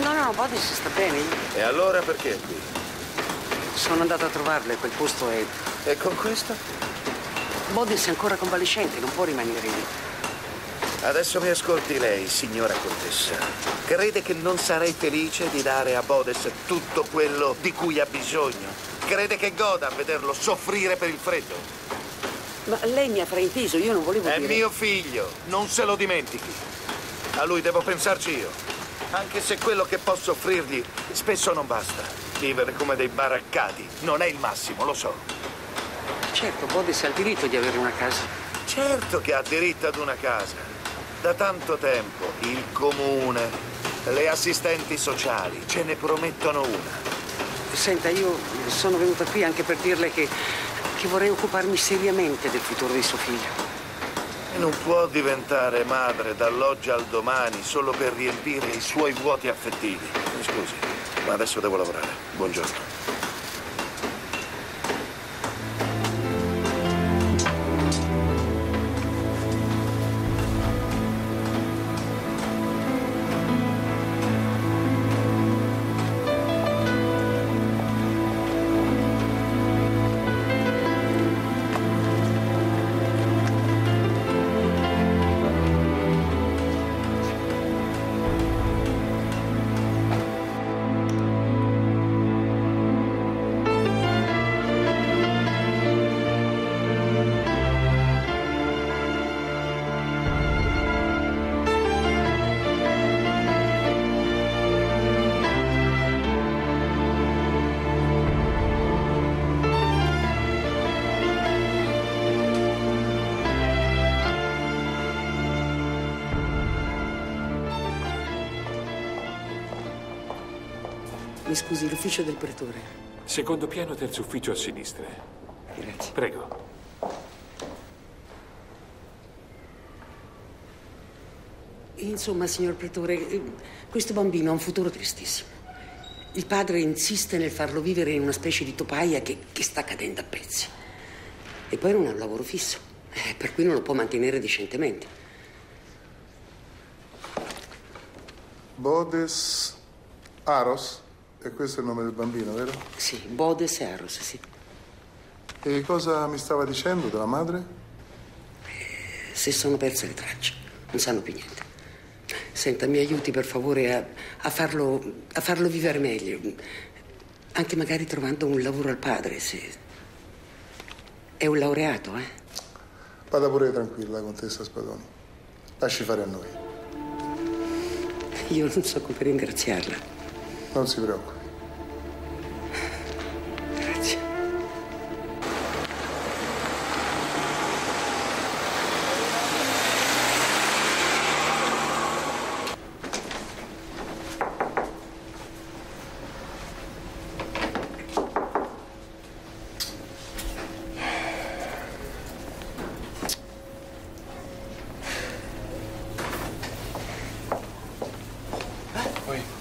No, no, Bodis sta bene. E allora perché è qui? Sono andato a trovarlo e quel posto è... E con questo? Bodis è ancora convalescente, non può rimanere lì. Adesso mi ascolti lei, signora contessa. Crede che non sarei felice di dare a Bodes tutto quello di cui ha bisogno? Crede che goda a vederlo soffrire per il freddo? Ma lei mi ha frainteso, io non volevo È dire... mio figlio, non se lo dimentichi. A lui devo pensarci io. Anche se quello che posso offrirgli spesso non basta. Vivere come dei baraccati non è il massimo, lo so. Certo, Bodis ha il diritto di avere una casa. Certo che ha diritto ad una casa. Da tanto tempo il comune, le assistenti sociali ce ne promettono una. Senta, io sono venuta qui anche per dirle che, che vorrei occuparmi seriamente del futuro di suo figlio. E non può diventare madre dall'oggi al domani solo per riempire i suoi vuoti affettivi. Mi scusi, ma adesso devo lavorare. Buongiorno. L'ufficio del pretore. Secondo piano, terzo ufficio a sinistra. Grazie. Prego. Insomma, signor Pretore, eh, questo bambino ha un futuro tristissimo. Il padre insiste nel farlo vivere in una specie di topaia che, che sta cadendo a pezzi. E poi non ha un lavoro fisso, eh, per cui non lo può mantenere decentemente. Bodes Aros? E questo è il nome del bambino, vero? Sì, Bodes Aros, sì. E cosa mi stava dicendo della madre? Se sono perse le tracce, non sanno più niente. Senta, mi aiuti per favore a, a farlo, a farlo vivere meglio. Anche magari trovando un lavoro al padre, se... È un laureato, eh? Vada pure tranquilla, contessa Spadoni. Lasci fare a noi. Io non so come ringraziarla. Non si preoccupi. Grazie.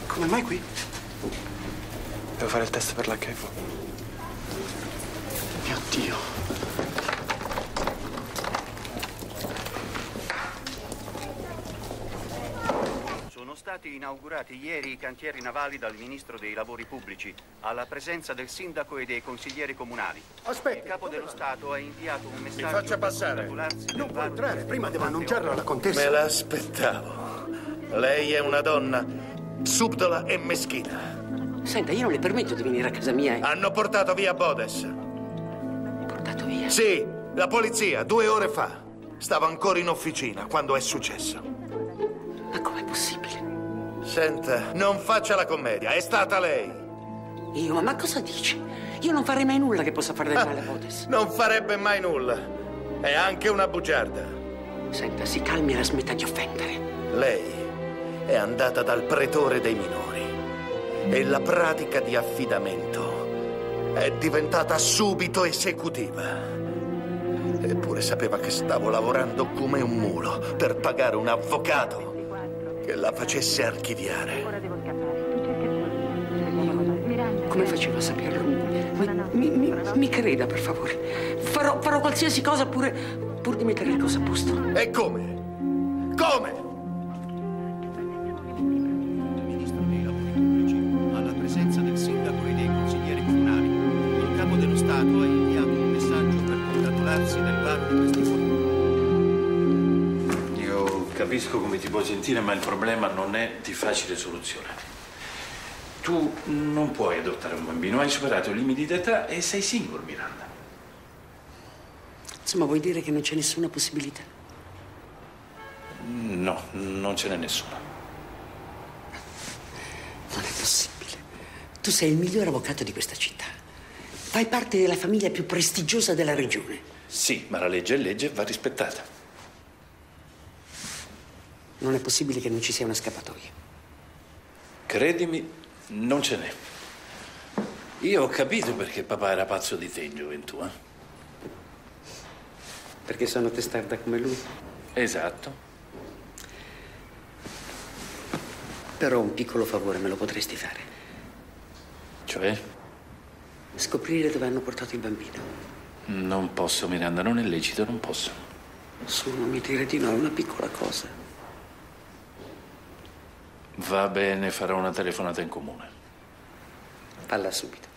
Come mai qui? Il test per l'HIV. Mio Dio. Sono stati inaugurati ieri i cantieri navali dal Ministro dei Lavori Pubblici, alla presenza del sindaco e dei consiglieri comunali. Aspetti. Il capo dello Stato ha inviato un messaggio faccia per passare. Non può entrare, prima devo annunciarlo alla contessa. Me l'aspettavo. Lei è una donna subdola e meschina. Senta, io non le permetto di venire a casa mia. Hanno portato via Bodes. Portato via? Sì, la polizia, due ore fa. Stava ancora in officina quando è successo. Ma com'è possibile? Senta, non faccia la commedia, è stata lei. Io? Ma, cosa dice? Io non farei mai nulla che possa fare del Ah. male a Bodes. Non farebbe mai nulla. È anche una bugiarda. Senta, si calmi e la smetta di offendere. Lei è andata dal pretore dei minori e la pratica di affidamento è diventata subito esecutiva. Eppure sapeva che stavo lavorando come un mulo per pagare un avvocato che la facesse archiviare. Come faceva a saperlo? Mi, mi- mi- mi creda, per favore. Farò, farò qualsiasi cosa pure, pur di mettere le cose a posto. E come? Come? Capisco come ti puoi sentire, ma il problema non è di facile soluzione. Tu non puoi adottare un bambino, hai superato i limiti d'età e sei single, Miranda. Insomma, vuoi dire che non c'è nessuna possibilità? No, non ce n'è nessuna. Non è possibile. Tu sei il miglior avvocato di questa città. Fai parte della famiglia più prestigiosa della regione. Sì, ma la legge è legge e va rispettata. Non è possibile che non ci sia una scappatoia. Credimi, non ce n'è. Io ho capito perché papà era pazzo di te in gioventù, eh? Perché sono testarda come lui. Esatto. Però un piccolo favore me lo potresti fare. Cioè? Scoprire dove hanno portato il bambino. Non posso, Miranda, non è lecito, non posso. Non mi dire di no, è una piccola cosa. Va bene, farò una telefonata in comune. Falla subito.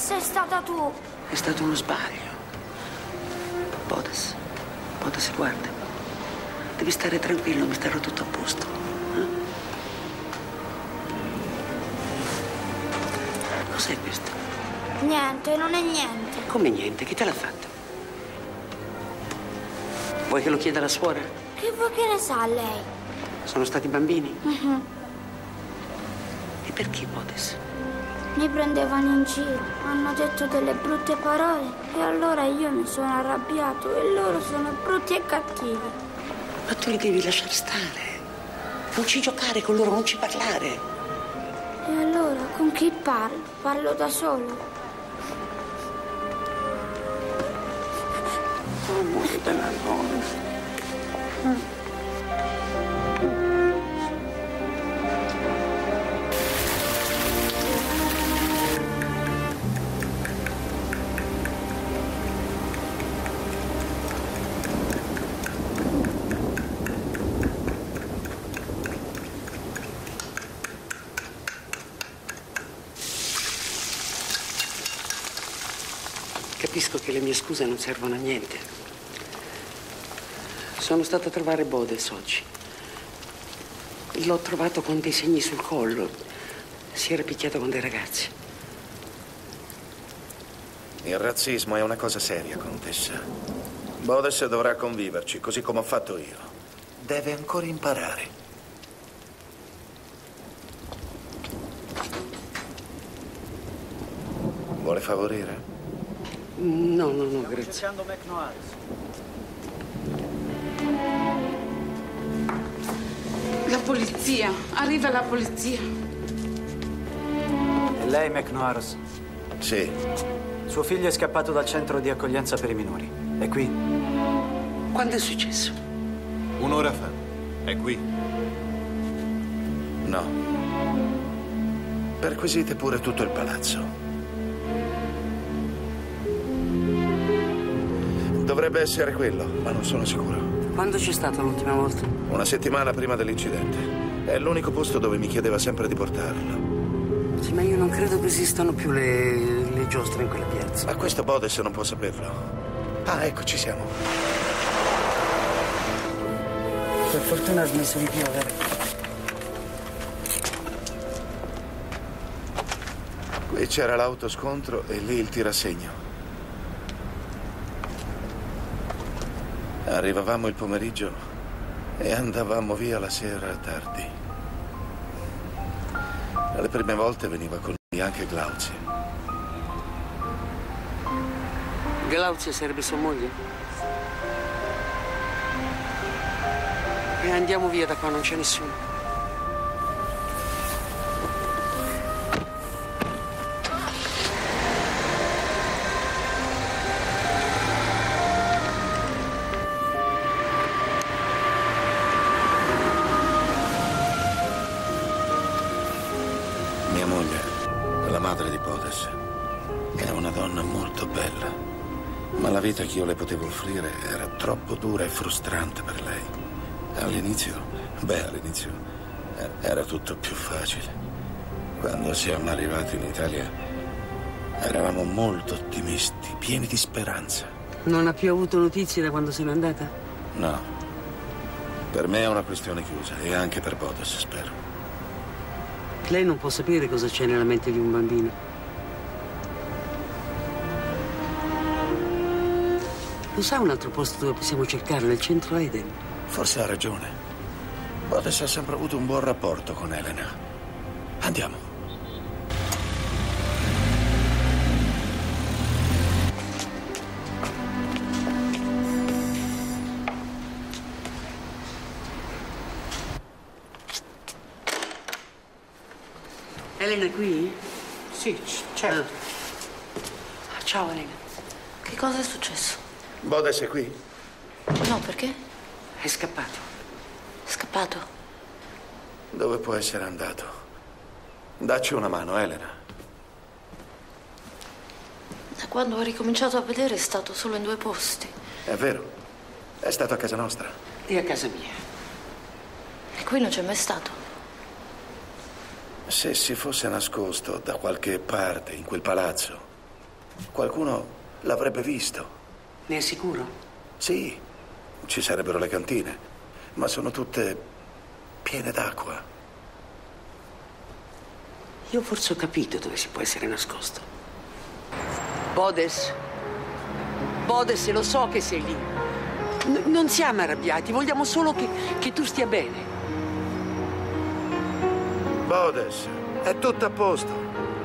Sei stata tu. È stato uno sbaglio. Bodas, Bodas, guarda. Devi stare tranquillo, metterò tutto a posto. eh? Cos'è questo? Niente, non è niente. Come niente, chi te l'ha fatto? Vuoi che lo chieda la suora? Che vuoi che ne sa lei? Sono stati bambini? Mhm. E perché? Mi prendevano in giro, hanno detto delle brutte parole e allora io mi sono arrabbiato e loro sono brutti e cattivi. Ma tu li devi lasciare stare. Non ci giocare con loro, non ci parlare. E allora con chi parlo? Parlo da solo. Amore della donna. Capisco che le mie scuse non servono a niente. Sono stata a trovare Bodes oggi. L'ho trovato con dei segni sul collo. Si era picchiato con dei ragazzi. Il razzismo è una cosa seria, contessa. Bodes dovrà conviverci, così come ho fatto io. Deve ancora imparare. Vuole favorire? No, no, no, grazie. cercando McNoaris. La polizia, arriva la polizia. E lei, McNoars? Sì. Suo figlio è scappato dal centro di accoglienza per i minori. È qui? Quando è successo? Un'ora fa. È qui? No. Perquisite pure tutto il palazzo. Dovrebbe essere quello, ma non sono sicuro. Quando c'è stata l'ultima volta? Una settimana prima dell'incidente. È l'unico posto dove mi chiedeva sempre di portarlo. Sì, ma io non credo che esistano più le, le giostre in quella piazza. Ma questo Bodes non può saperlo. Ah, ecco, ci siamo. Per fortuna ha smesso di piovere. Qui c'era l'autoscontro e lì il tirasegno. Arrivavamo il pomeriggio e andavamo via la sera tardi. Le prime volte veniva con noi anche Glauzia. Glauzia sarebbe sua moglie? E andiamo via da qua, non c'è nessuno. Vita che io le potevo offrire era troppo dura e frustrante per lei. All'inizio, beh, all'inizio eh, era tutto più facile. Quando siamo arrivati in Italia eravamo molto ottimisti, pieni di speranza. Non ha più avuto notizie da quando se n'è andata? No, per me è una questione chiusa e anche per Bodes, spero. Lei non può sapere cosa c'è nella mente di un bambino. Lo sa un altro posto dove possiamo cercarla? Il centro Eden. Forse ha ragione. Bodes ha sempre avuto un buon rapporto con Elena. Andiamo. Elena è qui? Sì, certo. Ciao Elena. Che cosa è successo? Bodes è qui? No, perché? È scappato. Scappato. Dove può essere andato? Dacci una mano, Elena. Da quando ho ricominciato a vedere è stato solo in due posti. È vero. È stato a casa nostra. E a casa mia. E qui non c'è mai stato. Se si fosse nascosto da qualche parte in quel palazzo, qualcuno l'avrebbe visto. Ne è sicuro? Sì, ci sarebbero le cantine, ma sono tutte piene d'acqua. Io forse ho capito dove si può essere nascosto. Bodes. Bodes, lo so che sei lì. N- non siamo arrabbiati, vogliamo solo che, che tu stia bene. Bodes, è tutto a posto.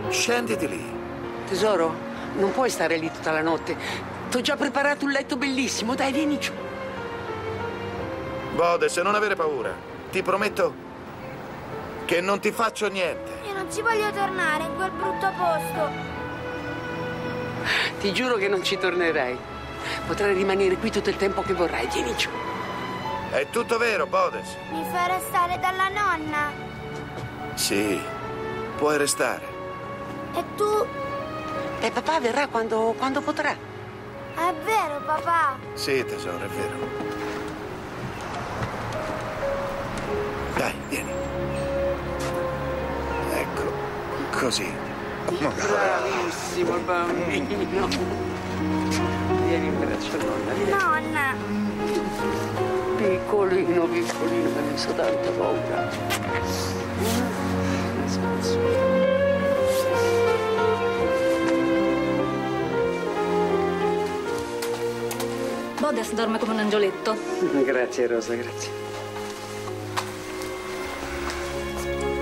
Scendi di lì. Tesoro, non puoi stare lì tutta la notte. Ti ho già preparato un letto bellissimo. Dai, vieni giù. Bodes, non avere paura. Ti prometto che non ti faccio niente. Io non ci voglio tornare in quel brutto posto. Ti giuro che non ci tornerai. Potrai rimanere qui tutto il tempo che vorrai. Vieni giù. È tutto vero, Bodes. Mi fai restare dalla nonna. Sì, puoi restare. E tu? E papà verrà quando, quando potrà. È vero, papà. Sì, tesoro, è vero. Dai, vieni. Ecco, così. Bravissimo bambino. Vieni in braccio nonna. vieni. Nonna. Piccolino, piccolino, mi ha messo tanta paura. Bodes dorme come un angioletto. Grazie Rosa, grazie.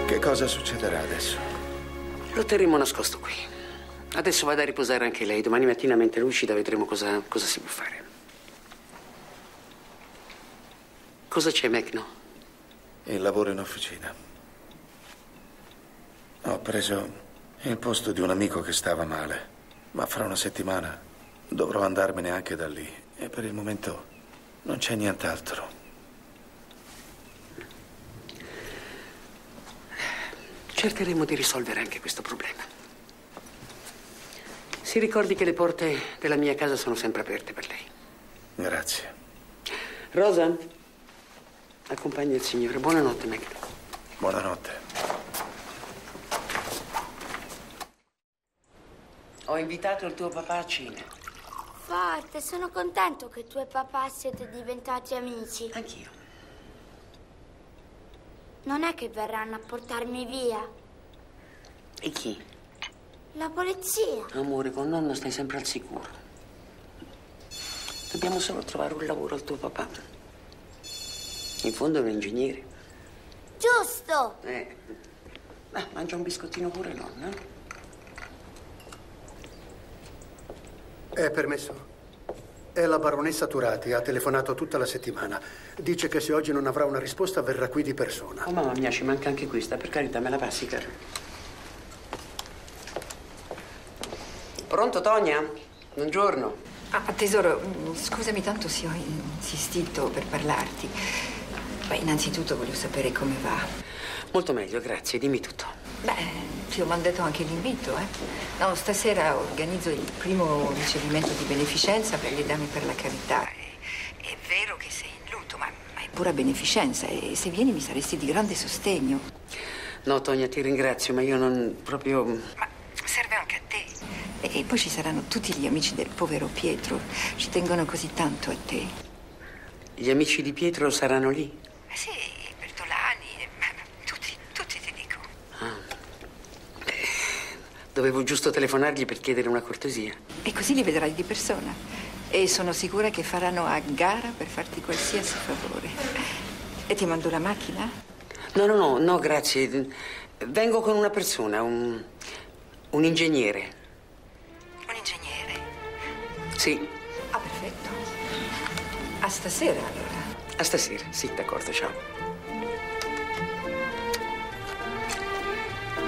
Che cosa succederà adesso? Lo terremo nascosto qui. Adesso vado a riposare anche lei. Domani mattina, mentre è uscita, vedremo cosa, cosa si può fare. Cosa c'è, Mecno? Il lavoro in officina. Ho preso il posto di un amico che stava male, ma fra una settimana dovrò andarmene anche da lì e per il momento non c'è nient'altro. Cercheremo di risolvere anche questo problema. Si ricordi che le porte della mia casa sono sempre aperte per lei. Grazie. Rosa, accompagna il signore. Buonanotte, Meg. Buonanotte. Ho invitato il tuo papà a cena. Forte, sono contento che tu e papà siete diventati amici. Anch'io. Non è che verranno a portarmi via. E chi? La polizia. Amore, con nonno stai sempre al sicuro. Dobbiamo solo trovare un lavoro al tuo papà. In fondo è un ingegnere. Giusto. Eh. Ah, mangia un biscottino pure, nonna. È permesso? È la baronessa Turati, ha telefonato tutta la settimana. Dice che se oggi non avrà una risposta verrà qui di persona. Oh, mamma mia, ci manca anche questa. Per carità, me la passi, cara. Pronto, Tonia? Buongiorno. Ah, tesoro, mm, scusami tanto se ho insistito per parlarti. Beh, innanzitutto voglio sapere come va. Molto meglio, grazie. Dimmi tutto. Beh, ti ho mandato anche l'invito, eh. No, stasera organizzo il primo ricevimento di beneficenza per le dame per la carità. È, è vero che sei in lutto, ma, ma è pura beneficenza e se vieni mi saresti di grande sostegno. No, Tonia, ti ringrazio, ma io non proprio... Ma serve anche a te. E, e poi ci saranno tutti gli amici del povero Pietro. Ci tengono così tanto a te. Gli amici di Pietro saranno lì? Eh sì, Bertolani, eh, ma tutti, tutti ti dico. Dovevo giusto telefonargli per chiedere una cortesia. E così li vedrai di persona. E sono sicura che faranno a gara per farti qualsiasi favore. E ti mando la macchina? No, no, no, no, grazie. Vengo con una persona, un, un ingegnere. Un ingegnere? Sì, Ah, perfetto. A stasera allora. a stasera. Sì, d'accordo, ciao.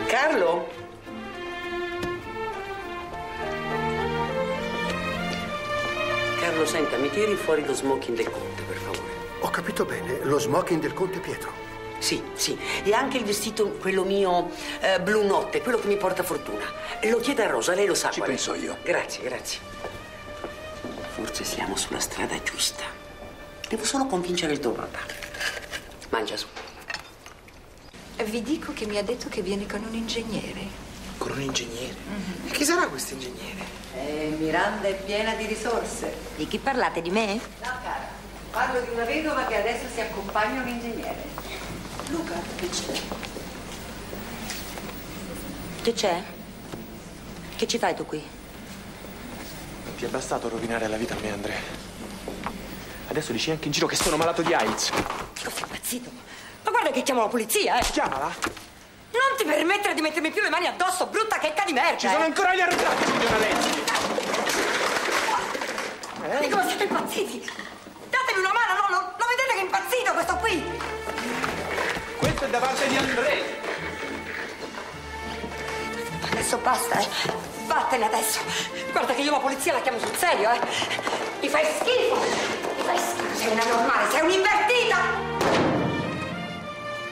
Carlo? Carlo, senta, mi tiri fuori lo smoking del conte, per favore. Ho capito bene, lo smoking del conte Pietro. Sì, sì, e anche il vestito, quello mio eh, blu notte, quello che mi porta fortuna. Lo chiede a Rosa, lei lo sa Ci qual è. penso io. Grazie, grazie. Forse siamo sulla strada giusta. Devo solo convincere il tuo papà. Mangia su. Vi dico che mi ha detto che viene con un ingegnere. Con un ingegnere? E chi sarà questo ingegnere? Eh, Miranda è piena di risorse. Di chi parlate? Di me? No, cara. Parlo di una vedova che adesso si accompagna a un ingegnere. Luca, che c'è? Che c'è? Che ci fai tu qui? Non ti è bastato rovinare la vita a me, Andrea. Adesso dici anche in giro che sono malato di AIDS. Dico, sei impazzito. Ma guarda che chiamo la polizia, eh! Chiamala! Non ti permettere di mettermi più le mani addosso, brutta checca di merda! Ci sono eh. ancora gli arretrati, signora Lenzi! Dico, ma siete impazziti! Datemi una mano, no? Non, non vedete che è impazzito questo qui? Questo è da parte di Andrea! Adesso basta, eh! Vattene adesso! Guarda che io la polizia la chiamo sul serio, eh! Mi fai schifo! Mi fai schifo! Sei una normale, sei un'invertita!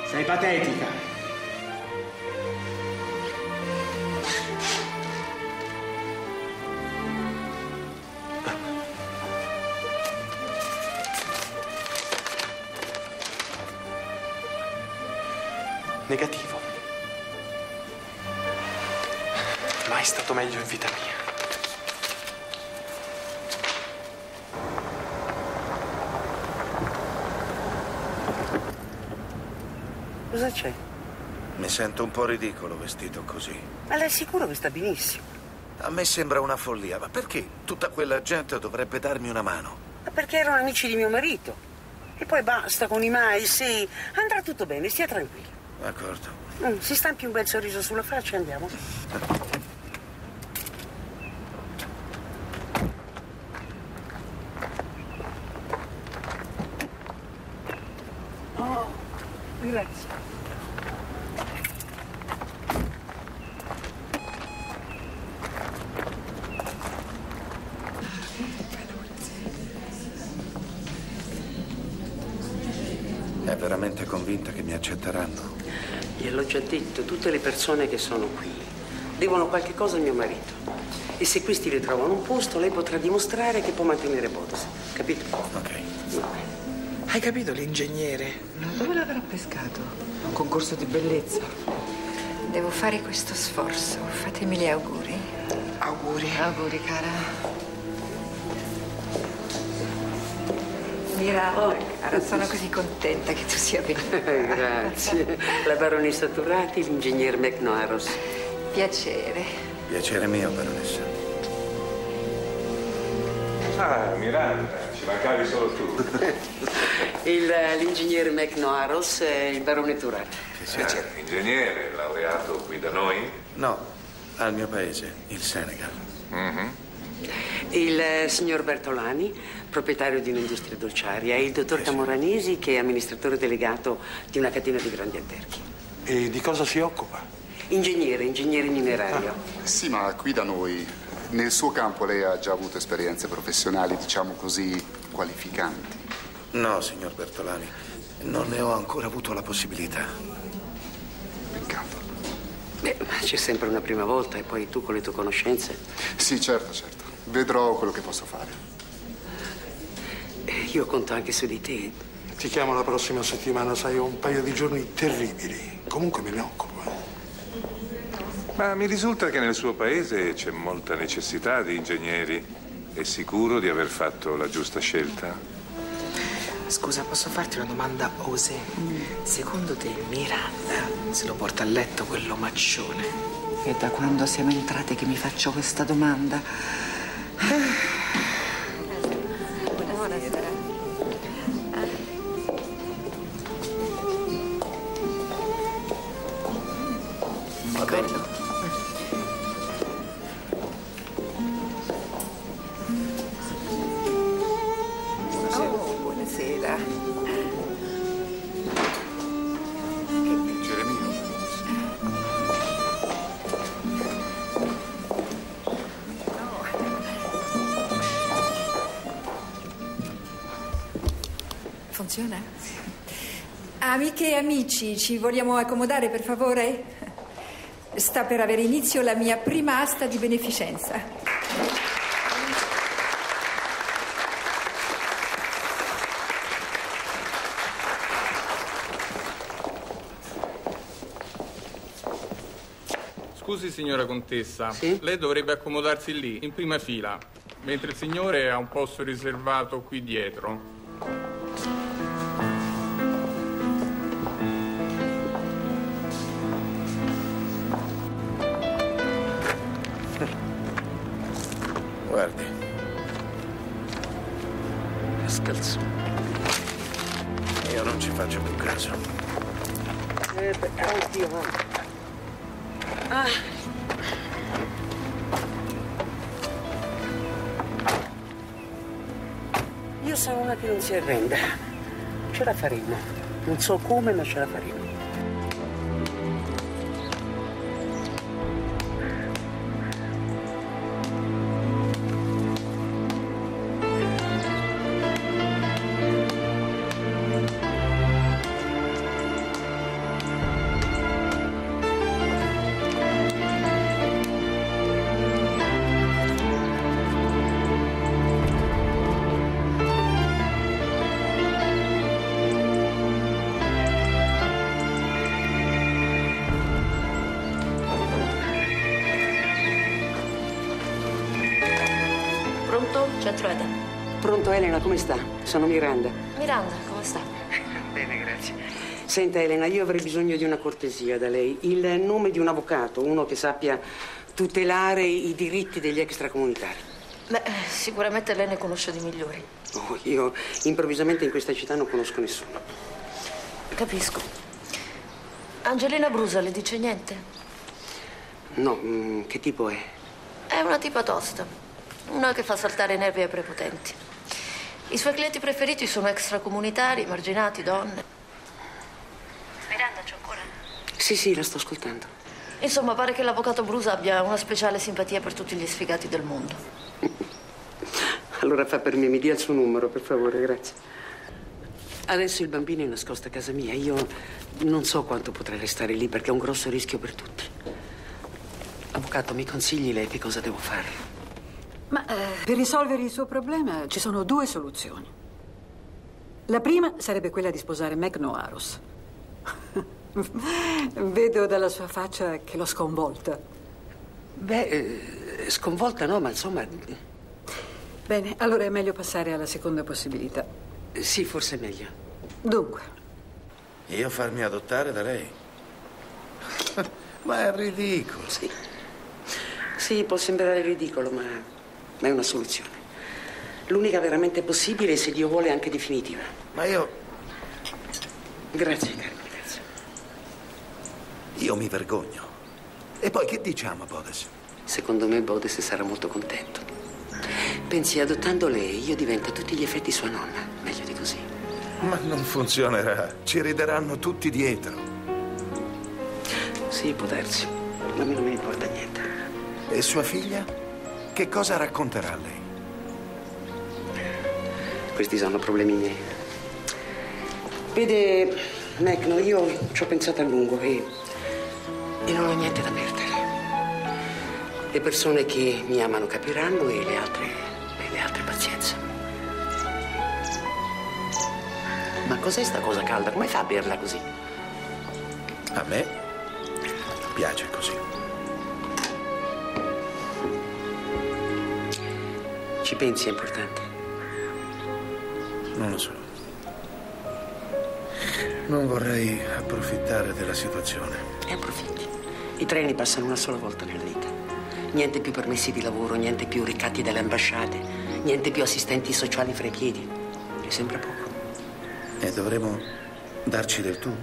Sei patetica. Negativo. Mai stato meglio in vita mia. Cosa c'è? Mi sento un po' ridicolo vestito così. Ma lei è sicuro che sta benissimo? A me sembra una follia, ma perché tutta quella gente dovrebbe darmi una mano? Ma perché erano amici di mio marito. E poi basta con i mai, sì. Andrà tutto bene, stia tranquillo. D'accordo. Mm, si stampi un bel sorriso sulla faccia e andiamo. Oh, grazie. È veramente convinta che mi accetteranno? Gliel'ho già detto, tutte le persone che sono qui devono qualche cosa al mio marito. E se questi le trovano un posto, lei potrà dimostrare che può mantenere Bodes. Capito? Ok. Hai capito l'ingegnere? Dove l'avrà pescato? Un concorso di bellezza. Devo fare questo sforzo. Fatemi gli auguri. Auguri. Auguri, cara. Miranda, cara, sono così contenta che tu sia venuta. Grazie. La baronessa Turati, l'ingegner McNaros. Piacere. Piacere mio, baronessa. Ah, Miranda, ci mancavi solo tu. Il, l'ingegner McNaros e il barone Turati. Ah, ingegnere, laureato qui da noi? No, al mio paese, il Senegal. Mhm. Il eh, signor Bertolani, proprietario di un'industria dolciaria, e il dottor Camoranesi, che è amministratore delegato di una catena di grandi alberghi. E di cosa si occupa? Ingegnere, ingegnere minerario. Sì, ma qui da noi, nel suo campo, lei ha già avuto esperienze professionali, diciamo così, qualificanti. No, signor Bertolani, non ne ho ancora avuto la possibilità. Peccato. Beh, ma c'è sempre una prima volta e poi tu con le tue conoscenze. Sì, certo, certo. Vedrò quello che posso fare. Eh, Io conto anche su di te. Ti chiamo la prossima settimana, sai, ho un paio di giorni terribili. Comunque me ne occupo. Ma mi risulta che nel suo paese c'è molta necessità di ingegneri. È sicuro di aver fatto la giusta scelta? Scusa, posso farti una domanda osè? Secondo te Miranda se lo porta a letto quell'omaccione? È da quando siamo entrate che mi faccio questa domanda. Funziona? Amiche e amici, ci vogliamo accomodare per favore? Sta per avere inizio la mia prima asta di beneficenza. Scusi, signora contessa, lei dovrebbe accomodarsi lì, in prima fila, mentre il signore ha un posto riservato qui dietro. Faremo. Non so come, ma ce la faremo. Sono Miranda. Miranda, come sta? Bene, grazie. Senta Elena, io avrei bisogno di una cortesia da lei. Il nome di un avvocato, uno che sappia tutelare i diritti degli extracomunitari. Beh, sicuramente lei ne conosce di migliori. Oh, io improvvisamente in questa città non conosco nessuno. Capisco. Angelina Brusa le dice niente? No, mm, che tipo è? È una tipa tosta. Una che fa saltare i nervi ai prepotenti. I suoi clienti preferiti sono extracomunitari, marginati, donne. Miranda, c'è ancora? Sì, sì, la sto ascoltando. Insomma, pare che l'avvocato Brusa abbia una speciale simpatia per tutti gli sfigati del mondo. Allora fa per me, mi dia il suo numero, per favore, grazie. Adesso il bambino è nascosto a casa mia. Io non so quanto potrei restare lì perché è un grosso rischio per tutti. Avvocato, mi consigli lei che cosa devo fare? Ma eh, per risolvere il suo problema ci sono due soluzioni. La prima sarebbe quella di sposare Mac Noaros. Vedo dalla sua faccia che l'ho sconvolta. Beh, eh, sconvolta no, ma insomma... Bene, allora è meglio passare alla seconda possibilità. Sì, forse è meglio. Dunque, Io farmi adottare da lei? Ma è ridicolo. Sì. Sì, può sembrare ridicolo, ma, ma è una soluzione. L'unica veramente possibile e se Dio vuole anche definitiva. Ma io. Grazie, Carmen, grazie. Io mi vergogno. E poi che diciamo a Bodes? Secondo me Bodes sarà molto contento. Pensi, adottando lei, io divento a tutti gli effetti sua nonna. Meglio di così. Ma non funzionerà. Ci rideranno tutti dietro. Sì, può darsi. Ma a me non ne importa niente. E sua figlia? Che cosa racconterà lei? Questi sono problemi miei. Vede, Macno, io ci ho pensato a lungo e, e non ho niente da perdere. Le persone che mi amano capiranno e le altre, e le altre pazienza. Ma cos'è sta cosa calda? Come fa a berla così? A me piace così. Ci pensi, è importante. Non lo so. Non vorrei approfittare della situazione. E approfitti. I treni passano una sola volta nella vita. Niente più permessi di lavoro, niente più ricatti dalle ambasciate, niente più assistenti sociali fra i piedi. È sempre poco. E dovremo darci del tu?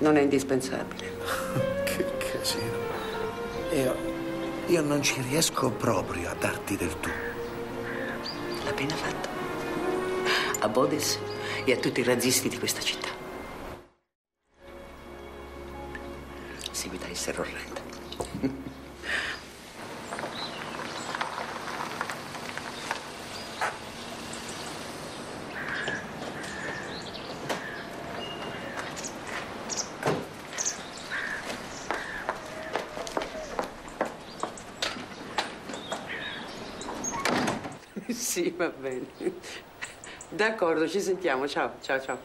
Non è indispensabile. che casino. Io, io non ci riesco proprio a darti del tu. L'ha appena fatto. A Bodes e a tutti i razzisti di questa città. Seguita a essere orrenda. Sì, va bene. D'accordo, ci sentiamo. Ciao, ciao, ciao.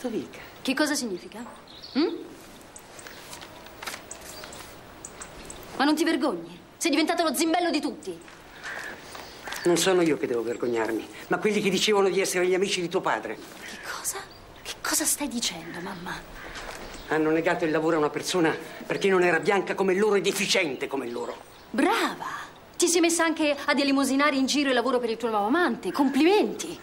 Ludovica. Che cosa significa? Mm? Ma non ti vergogni? Sei diventato lo zimbello di tutti. Non sono io che devo vergognarmi, ma quelli che dicevano di essere gli amici di tuo padre. Che cosa? Che cosa stai dicendo, mamma? Hanno negato il lavoro a una persona perché non era bianca come loro e deficiente come loro. Brava! Ti sei messa anche ad elemosinare in giro il lavoro per il tuo nuovo amante. Complimenti!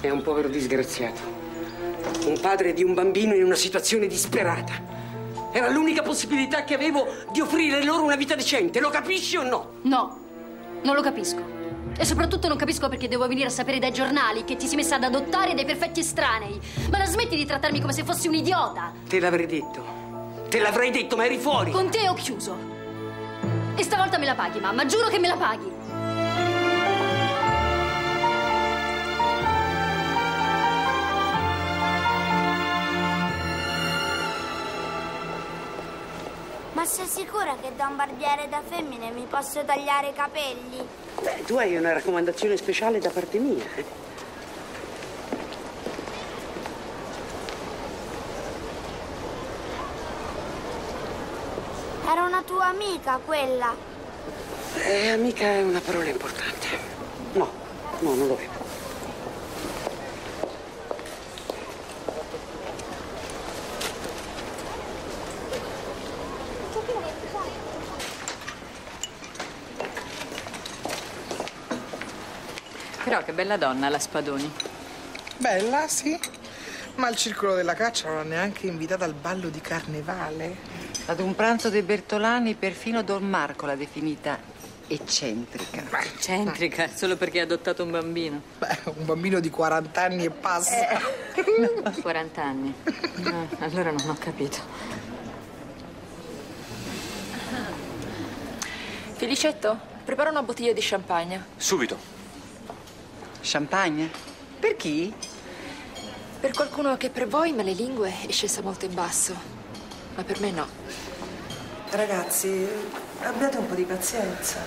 È un povero disgraziato. Un padre di un bambino in una situazione disperata. Era l'unica possibilità che avevo di offrire loro una vita decente. Lo capisci o no? No, non lo capisco. E soprattutto non capisco perché devo venire a sapere dai giornali che ti sei messa ad adottare dei perfetti estranei. Ma la smetti di trattarmi come se fossi un idiota. Te l'avrei detto. Te l'avrei detto, ma eri fuori. Con te ho chiuso. E stavolta me la paghi, mamma. Giuro che me la paghi. Sei sicura che da un barbiere da femmine mi posso tagliare i capelli? Beh, tu hai una raccomandazione speciale da parte mia. eh? Era una tua amica quella. Eh, amica è una parola importante. No, no, non lo vedo. Però che bella donna la Spadoni. Bella, sì. Ma il circolo della caccia non ha neanche invitata al ballo di carnevale. Ad un pranzo dei Bertolani perfino Don Marco l'ha definita eccentrica. Eccentrica, solo perché ha adottato un bambino. Beh, un bambino di 40 anni e passa. 40 anni. No, allora non ho capito. Felicetto, prepara una bottiglia di champagne. Subito. Champagne? Per chi? Per qualcuno che per voi male lingue è scesa molto in basso, ma per me no. Ragazzi, abbiate un po' di pazienza.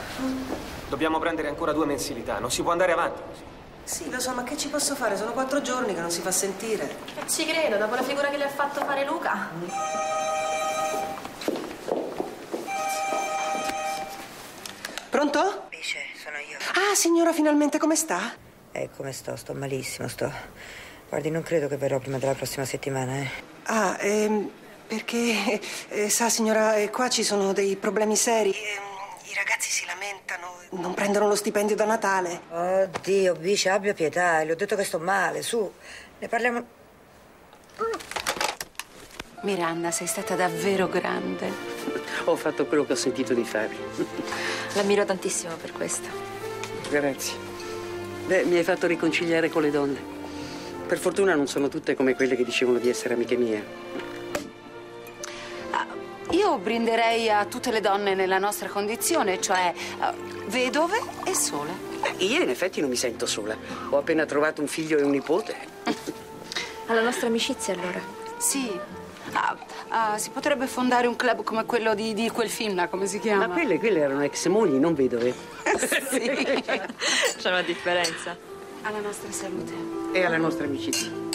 Dobbiamo prendere ancora due mensilità, non si può andare avanti così. Sì, lo so, ma che ci posso fare? Sono quattro giorni che non si fa sentire. E ci credo, dopo la figura che le ha fatto fare Luca. Pronto? Bice, sono io. Ah, signora, finalmente come sta? Eh, come sto? Sto malissimo, sto. Guardi, non credo che verrò prima della prossima settimana, eh. Ah, ehm, perché, eh, sa, signora, eh, qua ci sono dei problemi seri. Ehm, I ragazzi si lamentano, non prendono lo stipendio da Natale. Oddio, Bice, abbia pietà, le ho detto che sto male, su. Ne parliamo. Miranda, sei stata davvero grande. Ho fatto quello che ho sentito di fare. L'ammiro tantissimo per questo. Grazie. Beh, mi hai fatto riconciliare con le donne. Per fortuna non sono tutte come quelle che dicevano di essere amiche mie. Io brinderei a tutte le donne nella nostra condizione, cioè eh, vedove e sole. Io in effetti non mi sento sola. Ho appena trovato un figlio e un nipote. Alla nostra amicizia, allora. Sì. Ah, ah, si potrebbe fondare un club come quello di, di quel film, là, come si chiama? Ma quelle, quelle erano ex mogli, non vedove. sì. C'è una differenza. Alla nostra salute. E alla nostra amicizia.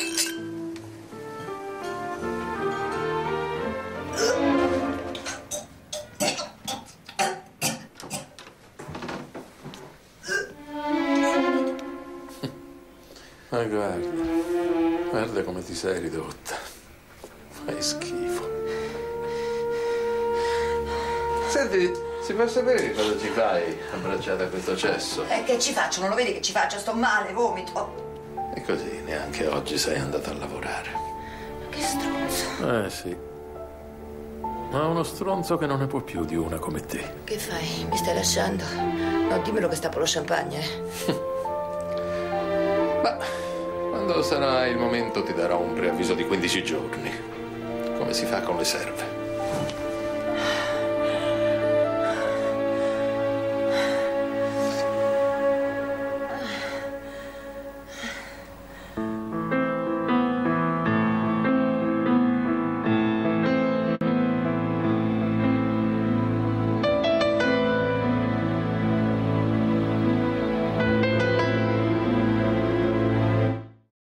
Ma guarda, guarda come ti sei ridotta. Fai schifo. Senti, si può sapere cosa ci fai abbracciata a questo cesso? Eh, che ci faccio? Non lo vedi che ci faccio? Sto male, vomito. E così neanche oggi sei andata a lavorare. Che stronzo. Eh sì. Ma uno stronzo che non ne può più di una come te. Che fai? Mi stai lasciando? No, dimmelo che sta per lo champagne. eh. Quando sarà il momento ti darò un preavviso di 15 giorni. Come si fa con le serve.